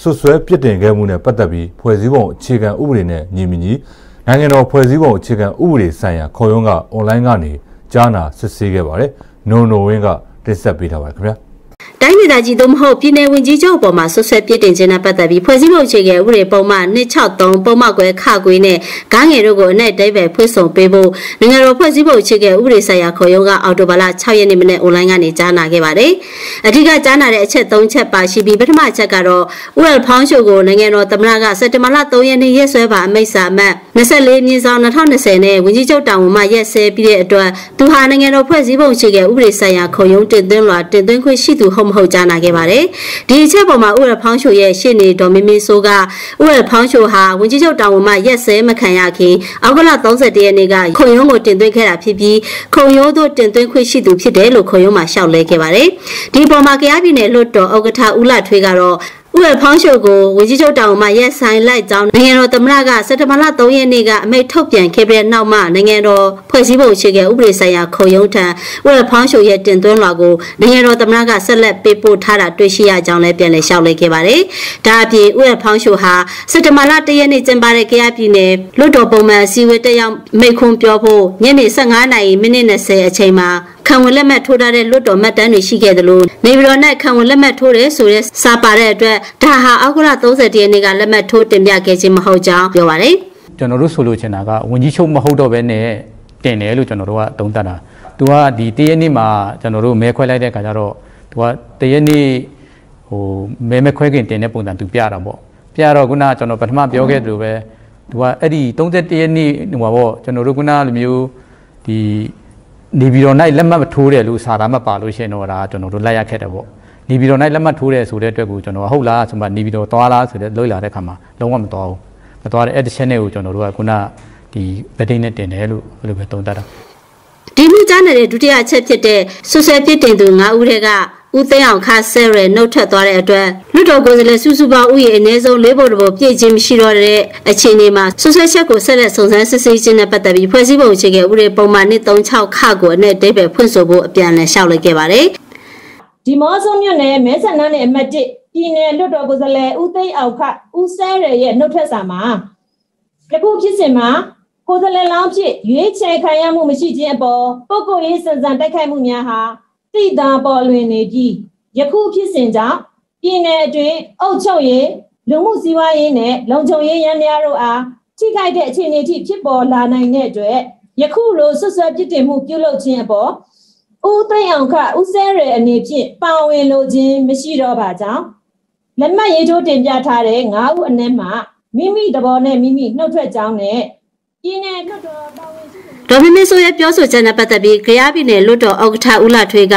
ဆွဆွဲပြစ်တင်ခဲ့မှုနဲ့ပတ်သက်ပြီးဖွဲ့စည်းပုံအခြေခံဥပဒေနဲ့ညီမညီနိုင်ငံတော်ဖွဲ့စည်းပုံအခြေခံဥပဒေဆိုင်ရာခေါ်ရုံးကအွန်လိုင်းကနေကြားနာစစ်ဆေးခဲ့ပါတယ်။နိုနိုဝင်းကတင်ဆက်ပေးထားပါတယ်ခင်ဗျာ။ တိုင်းဒေသကြီးသို့မဟုတ်ပြည်내ဝင်ကြီးချုပ်အပေါ်မှာဆွဆွဲပြစ်တင်ခြင်းနဲ့ပတ်သက်ပြီးဖွဲ့စည်းပုံအခြေခံဥပဒေပုံမှန်263ပုံမှန်ကွယ်ခခွေးနဲ့ဂန်းငယ်တို့ကိုအနဲ့တိတ်ပဲဖွင့်ဆိုပေးဖို့နိုင်ငံတော်ဖွဲ့စည်းပုံအခြေခံဥပဒေဆိုင်ရာခေါ်ရုံးကအော်တိုဘာလ6ရက်နေ့မနေ့အွန်လိုင်းကနေကြားနာခဲ့ပါတယ်။အဓိကကြားနာတဲ့အချက်3ချက်ပါရှိပြီးပထမအချက်ကတော့ဥရဖောင်းရှိုကိုနိုင်ငံတော်သမ္မတကစက်တဘာလ3ရက်နေ့ရက်စွဲပါအမိန့်စာအမှတ်24မြင်းဆောင်2020နဲ့ဝန်ကြီးချုပ်တာဝန်မှရက်စဲပြီးတဲ့အတွက်သူဟာနိုင်ငံတော်ဖွဲ့စည်းပုံအခြေခံဥပဒေဆိုင်ရာခေါ်ရုံးတင်သွင်းလွှာတင်သွင်းခွင့်ရှိသူဟုတ်မဟုတ်ကြားနာခဲ့ပါတယ်။ဒီအချက်ပေါ်မှာဥရဖောင်းရှိုရဲ့ရှေ့နေဒေါ်မင်းမင်းဆိုးကဥရဖောင်းရှိုဟာဝန်ကြီးချုပ်တာဝန်မှရက်စဲမခံရခင်အောက်ကလ31ရက်နေ့ကခုံရုံးကိုတင်သွင်းခဲ့တာဖြစ်ပြီးခုံရုံးတို့တင်သွင်းခွင့်ရှိသူဖြစ်တယ်လို့ခုံရုံးမှာရှောက်လဲခဲ့ပါတယ်။ဒီပေါ်မှာကြားပြည်နယ်လွှတ်တော်ဥက္ကဋ္ဌဦးလထွေးကတော့ ဥရဖောင်းရှိုကိုဝန်ကြီးချုပ်တောင်မှရက်ဆိုင်လိုက်ကြောင်းနိုင်ငံတော်သမ္မတကစက်တဘာလ3ရက်နေ့ကအမိန့်ထုတ်ပြန်ခဲ့တဲ့နောက်မှနိုင်ငံတော်ဖွဲ့စည်းပုံအခြေခံဥပဒေဆိုင်ရာခုံရုံးထံဥရဖောင်းရှိုရဲ့တင်သွင်းလွှာကိုနိုင်ငံတော်သမ္မတကဆက်လက်ပေးပို့ထားတာတွေ့ရှိရကြောင်းလည်းပြန်လည်လျှောက်လဲခဲ့ပါတယ်။ဒါအပြင်ဥရဖောင်းရှိုဟာစက်တဘာလ1ရက်နေ့ကျင်းပတဲ့ကြရပြည်နယ်လွှတ်တော်ပုံမှန်အစည်းအဝေးတက်ရောက်မိန့်ခွန်းပြောဖို့ညနေ15နာရီမိနစ်20အချိန်မှာ ခံဝန်လက်မှတ်ထိုးထားတဲ့လွတ်တော်မှတ်တမ်းတွေရှိခဲ့တယ်လို့နေပြည်တော်နဲ့ခံဝန်လက်မှတ်ထိုးတယ်ဆိုတဲ့စာပါတဲ့အတွက်ဒါဟာအောက်ကလ30ရက်နေ့ကလက်မှတ်ထိုးတင်ပြခဲ့ခြင်းမဟုတ်ကြောင်းပြောပါတယ်ကျွန်တော်တို့ဆိုလိုချင်တာကဝန်ကြီးချုပ်မဟုတ်တော့ဘဲနဲ့တင်တယ်လို့ကျွန်တော်တို့ကသုံးသပ်တာသူကဒီတရက်နေ့မှာကျွန်တော်တို့မဲခွဲလိုက်တဲ့ခါကျတော့သူကတရက်နေ့ဟိုမဲမဲခွဲခင်တင်တဲ့ပုံစံသူပြတာပေါ့ပြတော့ခုနကျွန်တော်ပထမပြောခဲ့သလိုပဲသူကအဲ့ဒီ31ရက်နေ့ဟိုပါပေါ့ကျွန်တော်တို့ခုနလိုမျိုးဒီ နေပြည်တော်၌လက်မှတ်ထိုးတယ်လို့စာသားမပါလို့ရှိရင်တော့ဒါကျွန်တော်တို့လိုက်ရခဲ့တယ်ပေါ့နေပြည်တော်၌လက်မှတ်ထိုးတယ်ဆိုတဲ့အတွက်ကိုကျွန်တော်ဟုတ်လားဆိုမှနေပြည်တော်သွားလားဆိုတဲ့လွှဲလာတဲ့ခါမှာလုံးဝမသွားဘူးမသွားတဲ့ edition နဲ့ကိုကျွန်တော်တို့ကခုနဒီဗတိနဲ့တင်တယ်လို့ဘယ်လိုပဲသုံးသပ်တာဒီမှုကြားနေတဲ့ဒုတိယအချက်ဖြစ်တဲ့ဆွဆွဲပြစ်တင်သူ9ဦးထဲက ဦးသိန်းအောင်ခါဆဲရဲနှုတ်ထွက်သွားတဲ့အတွက်လွတ်တော်ကိုယ်စားလှယ်စုစုပေါင်းဥယျာဉ်အနည်းဆုံး၄ဘုတ်တဘုတ်ပြည့်ခြင်းမရှိတော့တဲ့အခြေအနေမှာဆွဆွဲချက်ကိုဆက်လက်စုံစမ်းစစ်ဆေးခြင်းနဲ့ပတ်သက်ပြီးဖွဲ့စည်းပုံအခြေခံဥပဒေပုံမှန်136ခကိုအနဲ့ဒိဗယ်ဖွင့်ဆိုဖို့အပြန်အလှန်လျှောက်လိုက်ခဲ့ပါတယ်ဒီမောဆုံးမြို့နယ်မဲဆန္ဒနယ်အမှတ်1ပြည်နယ်လွတ်တော်ကိုယ်စားလှယ်ဦးသိန်းအောင်ခဦးဆဲရဲရဲ့နှုတ်ထွက်စာမှာတခုဖြစ်စဉ်မှာကိုယ်စားလှယ်လောင်းဖြစ်ရွေးချယ်ခံရမှုမရှိခြင်းအပေါ်ပုဂ္ဂိုလ်ရေးစံစံတိုက်ခိုက်မှုများဟာ သိတာပေါ်လွင်နေပြီးယခုဖြစ်စဉ်ကြောင့်ပြည်내အတွင်းအုပ်ချုပ်ရေးလူမှုစီးပွားရေးနဲ့လုံခြုံရေးရန်တရားတို့အားထိခိုက်တဲ့အခြေအနေထိဖြစ်ပေါ်လာနိုင်တဲ့အတွက်ယခုလိုဆွဆွပြစ်တင်မှုပြုလုပ်ခြင်းအပေါ်ဦးသိန်းအောင်ခဦးစဲရအနေဖြင့်ပါဝင်လိုခြင်းမရှိတော့ပါကြောင်းလက်မှတ်ရေးထိုးတင်ပြထားတဲ့၅ဦးအနက်မှမိမိတဘောနဲ့မိမိနှုတ်ထွက်ကြောင်းနဲ့ပြည်내လွှတ်တော်ပါဝင် ဒေါ်မင်းမင်းဆိုရဲ့ပြောဆိုချက်နဲ့ပတ်သက်ပြီးကြရပြည်နယ်လွတ်တော်ဥက္ကဋ္ဌဦးလာထွေးက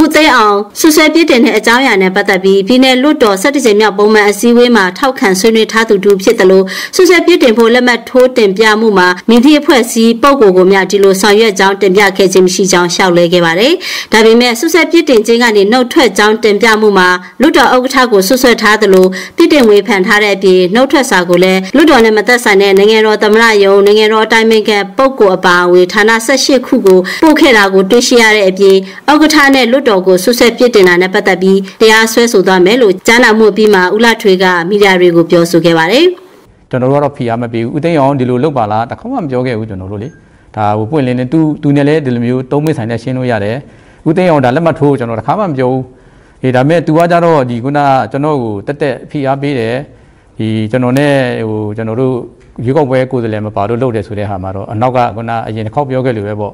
ဦးသိန်းအောင်ဆွဆွဲပြစ်တင်တဲ့အကြောင်းအရာနဲ့ပတ်သက်ပြီးပြည်နယ်လွတ်တော်၁၇ကြိမ်မြောက်ပုံမှန်အစည်းအဝေးမှာထောက်ခံဆွေးနွေးထားသူတူဖြစ်တယ်လို့ဆွဆွဲပြစ်တင်ဖို့လက်မှတ်ထိုးတင်ပြမှုမှာမိသည့်အဖွဲ့အစည်းပုံကိုယ်ကိုများဒီလိုဆောင်ရွက်ကြောင်းတင်ပြခဲ့ခြင်းမရှိကြောင်းရှောက်လဲခဲ့ပါတယ်။ဒါပေမဲ့ဆွဆွဲပြစ်တင်ခြင်းကနေနှုတ်ထွက်ကြောင်းတင်ပြမှုမှာလွတ်တော်ဥက္ကဋ္ဌကိုဆွဆွဲထားသလိုပြစ်တင်ဝေဖန်ထားတဲ့အပြင်နှုတ်ထွက်စာကိုလည်းလွတ်တော်နဲ့မသက်ဆိုင်တဲ့နိုင်ငံတော်သမ္မတယုံနိုင်ငံတော်အတိုင်ပင်ခံပုဂ္ဂိုလ်အပါအဝင်ဌာန18ခုကိုပို့ခဲ့တာကိုတွေ့ရှိရတဲ့အပြင်ဥက္ကဋ္ဌနဲ့လွတ်တော်ကိုဆွဆွဲပြစ်တင်တာနဲ့ပတ်သက်ပြီးတရားစွဲဆိုသွားမယ်လို့ကြားနာမှုပြီးမှဦးလာထွေကမီဒီယာတွေကိုပြောဆိုခဲ့ပါတယ်ကျွန်တော်တို့ကတော့ဖိအားမပေးဘူးဦးသိန်းအောင်ဒီလိုလုပ်ပါလားတခါမှမပြောခဲ့ဘူးကျွန်တော်တို့လေဒါဟိုပွင့်လင်းနေသူသူနဲ့လည်းဒီလိုမျိုးသုံးမိဆိုင်နဲ့ရှင်းလို့ရတယ်ဦးသိန်းအောင်ဒါလက်မှတ်ထိုးကျွန်တော်တခါမှမပြောဘူးအေးဒါပေမဲ့ तू ကကြတော့ဒီခုနကျွန်တော်ကိုတက်တက်ဖိအားပေးတယ်ဒီကျွန်တော်နဲ့ဟိုကျွန်တော်တို့ ရွေးကောက်ပွဲကိုယ်စားလှယ်မပါလို့လုပ်တယ်ဆိုတဲ့ဟာမှာတော့အနောက်ကခုနအရင်တစ်ခေါက်ပြောခဲ့လို့ပဲပေါ့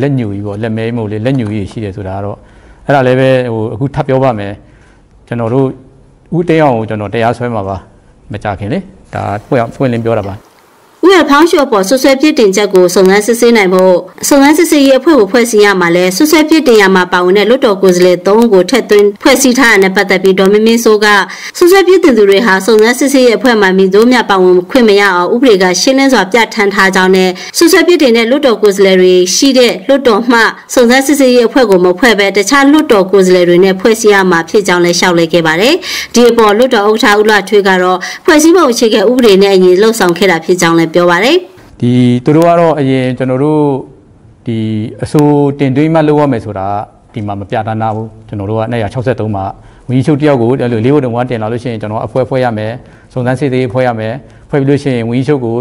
လက်ညူကြီးပေါ့လက်မဲမို့လေလက်ညူကြီးရှိတယ်ဆိုတာကတော့အဲ့ဒါလည်းပဲဟိုအခုထပ်ပြောပါမယ်ကျွန်တော်တို့ဥတင်းအောင်ကိုကျွန်တော်တရားစွဲမှာပါမကြခင်လေဒါပွင့်ပွင့်လင်းပြောတာပါ ဥဥရဖောင်းလျှော့ပေါ်ဆွဆွဲပြစ်တင်ချက်ကိုစုံစမ်းစစ်ဆေးနိုင်ဖို့စုံစမ်းစစ်ဆေးရေးအဖွဲ့ကိုဖွဲ့စည်းရမှာလဲဆွဆွဲပြစ်တင်ရမှာပါဝင်တဲ့လွတ်တော်ကိုယ်စားလှယ်၃ဦးကိုထက်သွင်းဖွဲ့စည်းထားရတဲ့ပတ်သက်ပြီးဒေါ်မင်းမင်းစိုးကဆွဆွဲပြစ်တင်သူတွေဟာစုံစမ်းစစ်ဆေးရေးအဖွဲ့မှမိတို့မြပါဝင်ခွင့်မရအောင်ဥပဒေကရှင်းလင်းစွာပြဋ္ဌာန်းထားကြောင်းနဲ့ဆွဆွဲပြစ်တင်တဲ့လွတ်တော်ကိုယ်စားလှယ်တွေရှိတဲ့လွတ်တော်မှစုံစမ်းစစ်ဆေးရေးအဖွဲ့ကိုမဖွဲ့ဘဲတခြားလွတ်တော်ကိုယ်စားလှယ်တွေနဲ့ဖွဲ့စည်းရမှာဖြစ်ကြောင်းလည်းရှောက်လဲခဲ့ပါတယ်ဒီအပေါ်လွတ်တော်ဥက္ကဋ္ဌဦးလထွေးကတော့ဖွဲ့စည်းပုံအခြေခံဥပဒေနဲ့အညီလှုပ်ဆောင်ခဲ့တာဖြစ်ကြောင်းလည်းပြောပါတယ်ဒီသူတို့ကတော့အရင်ကျွန်တော်တို့ဒီအစိုးတင်သွင်းမှလုပ်ရမယ်ဆိုတာဒီမှာမပြတနာဘူးကျွန်တော်တို့က263မှာဝင်းချုပ်တယောက်ကိုလေးဘုံတုံကတင်လာလို့ရှိရင်ကျွန်တော်အဖွဲဖွဲရမယ်စုံစမ်းစစ်သေးဖွဲရမယ်ဖွဲပြီးလို့ရှိရင်ဝင်းချုပ်ကို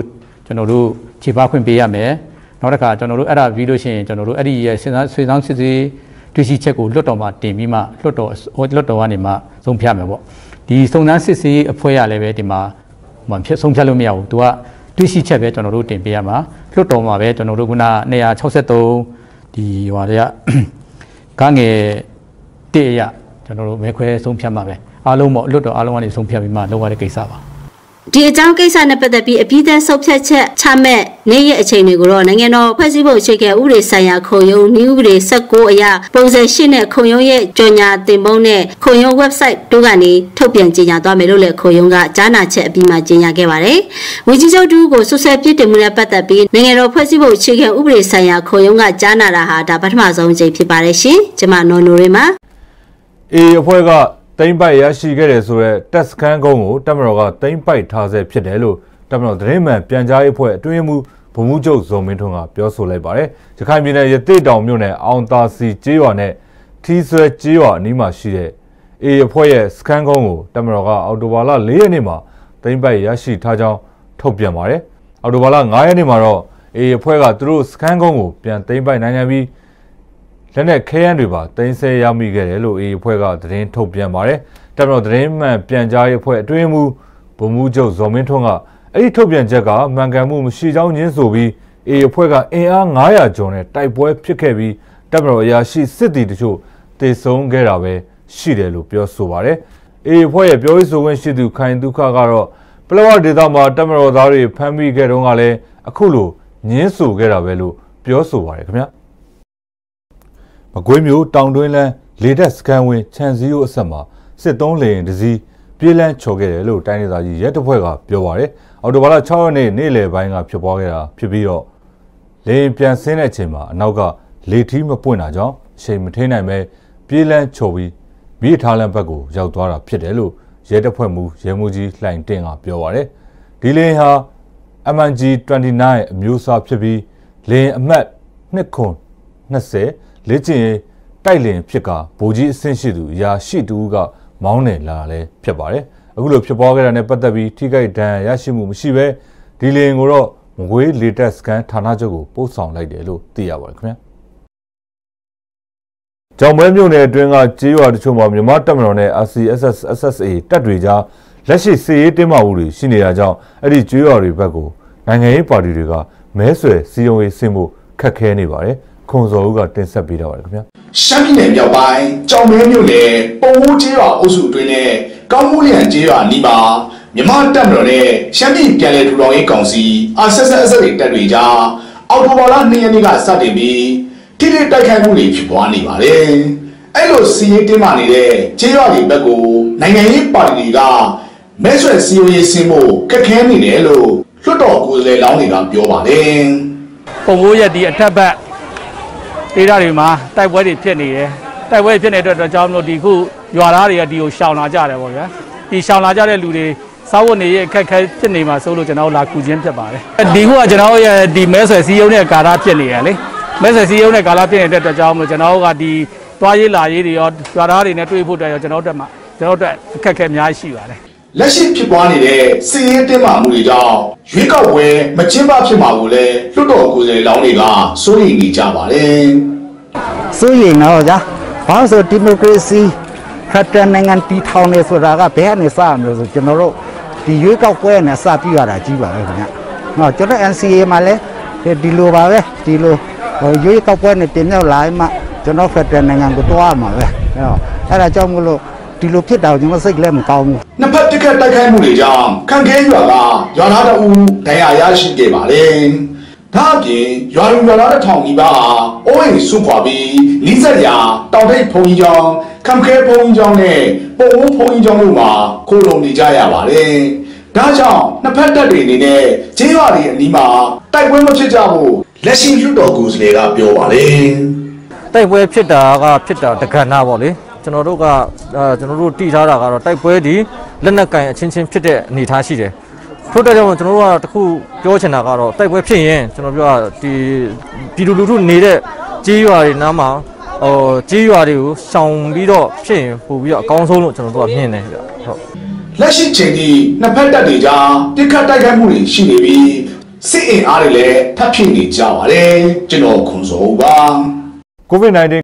ကျွန်တော်တို့ခြေပခွင့်ပေးရမယ်နောက်တစ်ခါကျွန်တော်တို့အဲ့ဒါပြီးလို့ရှိရင်ကျွန်တော်တို့အဲ့ဒီရဲ့စဉ်းစားဆွေးဆောင်စစ်သေးတွေ့ရှိချက်ကိုလွတ်တော်မှာတင်ပြီးမှလွတ်တော်လွတ်တော်ကနေမှဆုံးဖြတ်မယ်ပေါ့ဒီစုံစမ်းစစ်ဆေးအဖွဲ့ရလည်းပဲဒီမှာမဖြစ်ဆုံးဖြတ်လို့မရဘူးသူက တွေ့ရှိချက်ပဲကျွန်တော်တို့တင်ပေးရမှာလွတ်တော်မှာပဲကျွန်တော်တို့က263ဒီဟိုတွေကကားငယ်တည့်ရကျွန်တော်တို့မဲခွဲဆုံးဖြတ်မှာပဲအားလုံးပေါ့လွတ်တော်အားလုံးကနေဆုံးဖြတ်ပြီးမှလုပ်ရတဲ့ကိစ္စပါ ဒီအကြောင်းကိစ္စနဲ့ပတ်သက်ပြီးအပြည့်အစုံဖြတ်ချက်ချမဲ့နေ့ရက်အချိန်တွေကိုတော့နိုင်ငံတော်ဖွဲ့စည်းပုံအခြေခံဥပဒေဆိုင်ရာခုံရုံးနည်းဥပဒေ16အရပုံစံ8နဲ့ခုံရုံးရဲ့ကြော်ညာတင်ပုံးနဲ့ခုံရုံး website တို့ကနေထုတ်ပြန်ကြေညာသွားမယ်လို့လည်းခုံရုံးကကြားနာချက်အပြီးမှာကြေညာခဲ့ပါတယ်။ဝန်ကြီးချုပ်တူကိုဆွဆွဲပြစ်တင်မှုနဲ့ပတ်သက်ပြီးနိုင်ငံတော်ဖွဲ့စည်းပုံအခြေခံဥပဒေဆိုင်ရာခုံရုံးကကြားနာတာဟာဒါပထမဆုံးအကြိမ်ဖြစ်ပါတယ်ရှင်။ကျွန်မနော်နိုရီမှာအေးအဖွဲ့က တိမ့်ပိုက်ရရှိခဲ့တယ်ဆိုတော့တက်စခန်းကုန်းကိုတပ်မတော်ကတိမ့်ပိုက်ထားဆဲဖြစ်တယ်လို့တပ်မတော်သတင်းမှန်ပြန်ကြားရေးအဖွဲ့အတွင်းမှုဗမှုချုပ်ဇော်မင်းထွန်းကပြောဆိုလိုက်ပါတယ်။ရခိုင်ပြည်နယ်ရသေတောင်မြို့နယ်အောင်သာစီကျေးရွာနဲ့ထီးဆွဲကျေးရွာအနီးမှာရှိတဲ့အေအဖွဲ့ရဲ့စခန်းကုန်းကိုတပ်မတော်ကအော်တိုဘာလ၄ရက်နေ့မှာတိမ့်ပိုက်ရရှိထားကြောင်းထုတ်ပြန်ပါတယ်။အော်တိုဘာလ9ရက်နေ့မှာတော့အေအဖွဲ့ကသူတို့စခန်းကုန်းကိုပြန်တိမ့်ပိုက်နိုင်ခဲ့ပြီး လက်နက်ခဲယမ်းတွေပါတင်ဆက်ရမိခဲ့တယ်လို့အေအဖွဲ့ကသတင်းထုတ်ပြန်ပါတယ်။တပ်မတော်သတင်းမှန်ပြန်ကြားရေးအဖွဲ့အတွင်းမှုဗိုလ်မှူးချုပ်ဇော်မင်းထွန်းကအဲ့ဒီထုတ်ပြန်ချက်ကမှန်ကန်မှုမရှိကြောင်းညင်းဆိုပြီးအေအဖွဲ့ကအင်အား900ကျော်နဲ့တိုက်ပွဲဖြစ်ခဲ့ပြီးတပ်မတော်အရာရှိစစ်တီတချို့တေဆုံးခဲ့တာပဲရှိတယ်လို့ပြောဆိုပါတယ်။အေအဖွဲ့ရဲ့ပြောရေးဆိုခွင့်ရှိသူခိုင်ဒုက္ခကတော့ပလောဝဒေသမှာတပ်မတော်သားတွေဖမ်းမိခဲ့တုန်းကလည်းအခုလိုညင်းဆိုခဲ့တာပဲလို့ပြောဆိုပါတယ်ခင်ဗျာ။ မကွေးမျိုးတောင်တွင်းလန်းလေတက်စကန်ဝင်ခြံစည်းရိုးအဆက်မှာစစ်သုံးလေရင်တစည်းပြေးလန်းချော်ခဲ့တယ်လို့တိုင်းဒေသကြီးရဲတပ်ဖွဲ့ကပြောပါရယ်အော်တိုဘာလ6ရက်နေ့နေ့လယ်ပိုင်းကဖြစ်ပွားခဲ့တာဖြစ်ပြီးတော့လေရင်ပြန်ဆင်းတဲ့အချိန်မှာအနောက်ကလေထီးမပွင့်တာကြောင့်အချိန်မထိန်နိုင်ပဲပြေးလန်းချော်ပြီးမြေထားလန်းဘက်ကိုရောက်သွားတာဖြစ်တယ်လို့ရဲတပ်ဖွဲ့မှူးရဲမှူးကြီးလှိုင်တင့်ကပြောပါရယ်ဒီလေဟာ MNG 29အမျိုးအစားဖြစ်ပြီးလေရင်အမှတ်2ခွန်20 လေ့ကျင့်ရေးတိုက်လင်ဖြစ်ကဗိုလ်ကြီးအဆင့်ရှိသူရာရှိတူကမောင်းနေလာလဲဖြစ်ပါတယ်အခုလိုဖြစ်ပွားခဲ့တာနဲ့ပတ်သက်ပြီးထိခိုက်ဒဏ်ရာရရှိမှုမရှိဘဲဒီလင်ကိုတော့မကွေးလေတက်စကန်ဌာနချုပ်ကိုပို့ဆောင်လိုက်တယ်လို့သိရပါတယ်ခင်ဗျာကြောင်ပွဲမြို့နယ်အတွင်းကကြေးရွာတချို့မှာမြန်မာတပ်မတော်နဲ့ RCSS SSA တပ်တွေကြားလက်ရှိစစ်ရေးတင်းမာမှုတွေရှိနေတာကြောင့်အဲ့ဒီကြေးရွာတွေဘက်ကိုနိုင်ငံရေးပါတီတွေကမဲဆွယ်စီယုံရေးဆင်းဖို့ခက်ခဲနေပါတယ် ခွန်စောဦးကတင်ဆက်ပေးတော့ပါတယ်ခင်ဗျာရှမ်းပြည်နယ်မြောက်ပိုင်းကြောင်မဲမြို့နယ်ပုံဦးကျေးရွာအုပ်စုအတွင်းနဲ့ကောင်းမှုလျံကျေးရွာနီးမှာမြမတပ်မတော်နဲ့ရှမ်းပြည်ပြည်လဲထူထောင်ရေးကောင်စီ RSS တွေတပ်တွေကြားအော်တိုဘာလ2ရက်နေ့ကစတင်ပြီးထိထိတိုက်ခိုက်မှုတွေဖြစ်ပွားနေပါတယ်။အဲ့လိုစီးရေးတင်းမာနေတဲ့ကျေးရွာတွေဘက်ကိုနိုင်ငံရေးပါတီတွေကမဲဆွယ်စီးရေးဆင်းဖို့ခက်ခဲနေတယ်လို့လွှတ်တော်ကိုယ်စားလှယ်လောင်းတွေကပြောပါတယ်။ပုံမိုးရက်ဒီအထက်ဘက် ဒေသတွေမှာတိုက်ပွဲတွေဖြစ်နေတယ်တိုက်ပွဲဖြစ်နေတဲ့အတွက်ကြောင့်မလို့ဒီခုရွာသားတွေကဒီကိုရှောင်လာကြတယ်ပေါ့ဗျာဒီရှောင်လာကြတဲ့လူတွေစားဝတ်နေရအခက်အခဲဖြစ်နေမှာဆိုလို့ကျွန်တော်လာကူခြင်းဖြစ်ပါတယ်ဒီခုကကျွန်တော်ရဲ့ဒီမဲဆွယ်စည်းရုံးတဲ့ကာလဖြစ်နေရလေမဲဆွယ်စည်းရုံးတဲ့ကာလဖြစ်နေတဲ့အတွက်ကြောင့်မလို့ကျွန်တော်ကဒီသွားရေးလာရေးတွေရောရွာသားတွေနဲ့တွေ့ဖို့အတွက်ရောကျွန်တော်တို့မှာကျွန်တော်တို့အခက်အခဲအများကြီးရှိပါတယ် လက်ရှိဖြစ်ပွားနေတဲ့စီးရဲတင်းမာမှုတွေကြောင့်ရွေးကောက်ပွဲမကျင်းပဖြစ်မှာကိုလည်းလွှတ်တော်ကိုယ်စားလှယ်လောင်းတွေကစိုးရိမ်နေကြပါတယ်။စိုးရိမ်တော့ကြာ။ဘာလို့ဆိုဒီမိုကရေစီဖက်ဒရယ်နိုင်ငံတည်ထောင်နေဆိုတာကဘယ်ကနေစရမလို့ဆိုကျွန်တော်တို့ဒီရွေးကောက်ပွဲနဲ့စပြီးရတာကြီးပါပဲခင်ဗျ။နော်ကျွန်တော် NCA မှာလည်းဒီလိုပါပဲဒီလိုရွေးကောက်ပွဲနဲ့တင်မြောက်လာမှကျွန်တော်ဖက်ဒရယ်နိုင်ငံကိုတွားမှာပဲ။အဲ့တော့အဲ့ဒါကြောင့်မလို့ ဒီဒီလိုဖြစ်တာကိုကျွန်တော်စိတ်ကလည်းမကောင်းဘူးနှစ်ဖက်တစ်ခတ်တိုက်ခိုက်မှုတွေကြောင့်ခံခဲရွာကရွာသားတအူဒဏ်ရာရရှိခဲ့ပါတယ်။ဒါအပြင်ရွာလူရွာသားတစ်ထောင်ကြီးပါအိုးအိမ်ဆွခွာပြီးလိစက်ရာတောင်ထိပ်ဖုန်ကြီးကျောင်းခံခဲဖုန်ကြီးကျောင်းနဲ့ပုံဝဖုန်ကြီးကျောင်းတို့မှာခိုးလုံနေကြရပါတယ်။ဒါကြောင့်နှစ်ဖက်တပ်တွေအနေနဲ့ဂျင်းရွာတွေအနီးမှာတိုက်ပွဲမဖြစ်ကြဘူးလက်ရှိလွတ်တော်ကိုယ်စားလှယ်ကပြောပါတယ်။တိုက်ပွဲဖြစ်တာကဖြစ်တာတက္ကနာပေါ့လေ ကျွန်တော်တို့ကအဲကျွန်တော်တို့တည်ထားတာကတော့တိုက်ပွဲဒီလက်နက်ကင်အချင်းချင်းဖြစ်တဲ့အနေအထားရှိတယ်ထို့တဲ့ကြောင့်ကျွန်တော်တို့ကတခုပြောချင်တာကတော့တိုက်ပွဲဖြစ်ရင်ကျွန်တော်ပြောတာဒီပြည်သူလူထုနေတဲ့ကြေးရွာတွေနားမှာဟိုကြေးရွာတွေကိုရှောင်ပြီးတော့ဖြစ်ရင်ပို့ပြီးတော့အကောင်းဆုံးလို့ကျွန်တော်တို့ကမြင်တယ်ဗျဟုတ်လက်ရှိချိန်ထိနှစ်ဖက်တပ်တွေကြားတစ်ခတ်တိုက်ခိုက်မှုတွေရှိနေပြီးစစ်အင်အားတွေလည်းထပ်ဖြစ်နေကြပါတယ်ကျွန်တော်ခွန်စောပါ COVID-19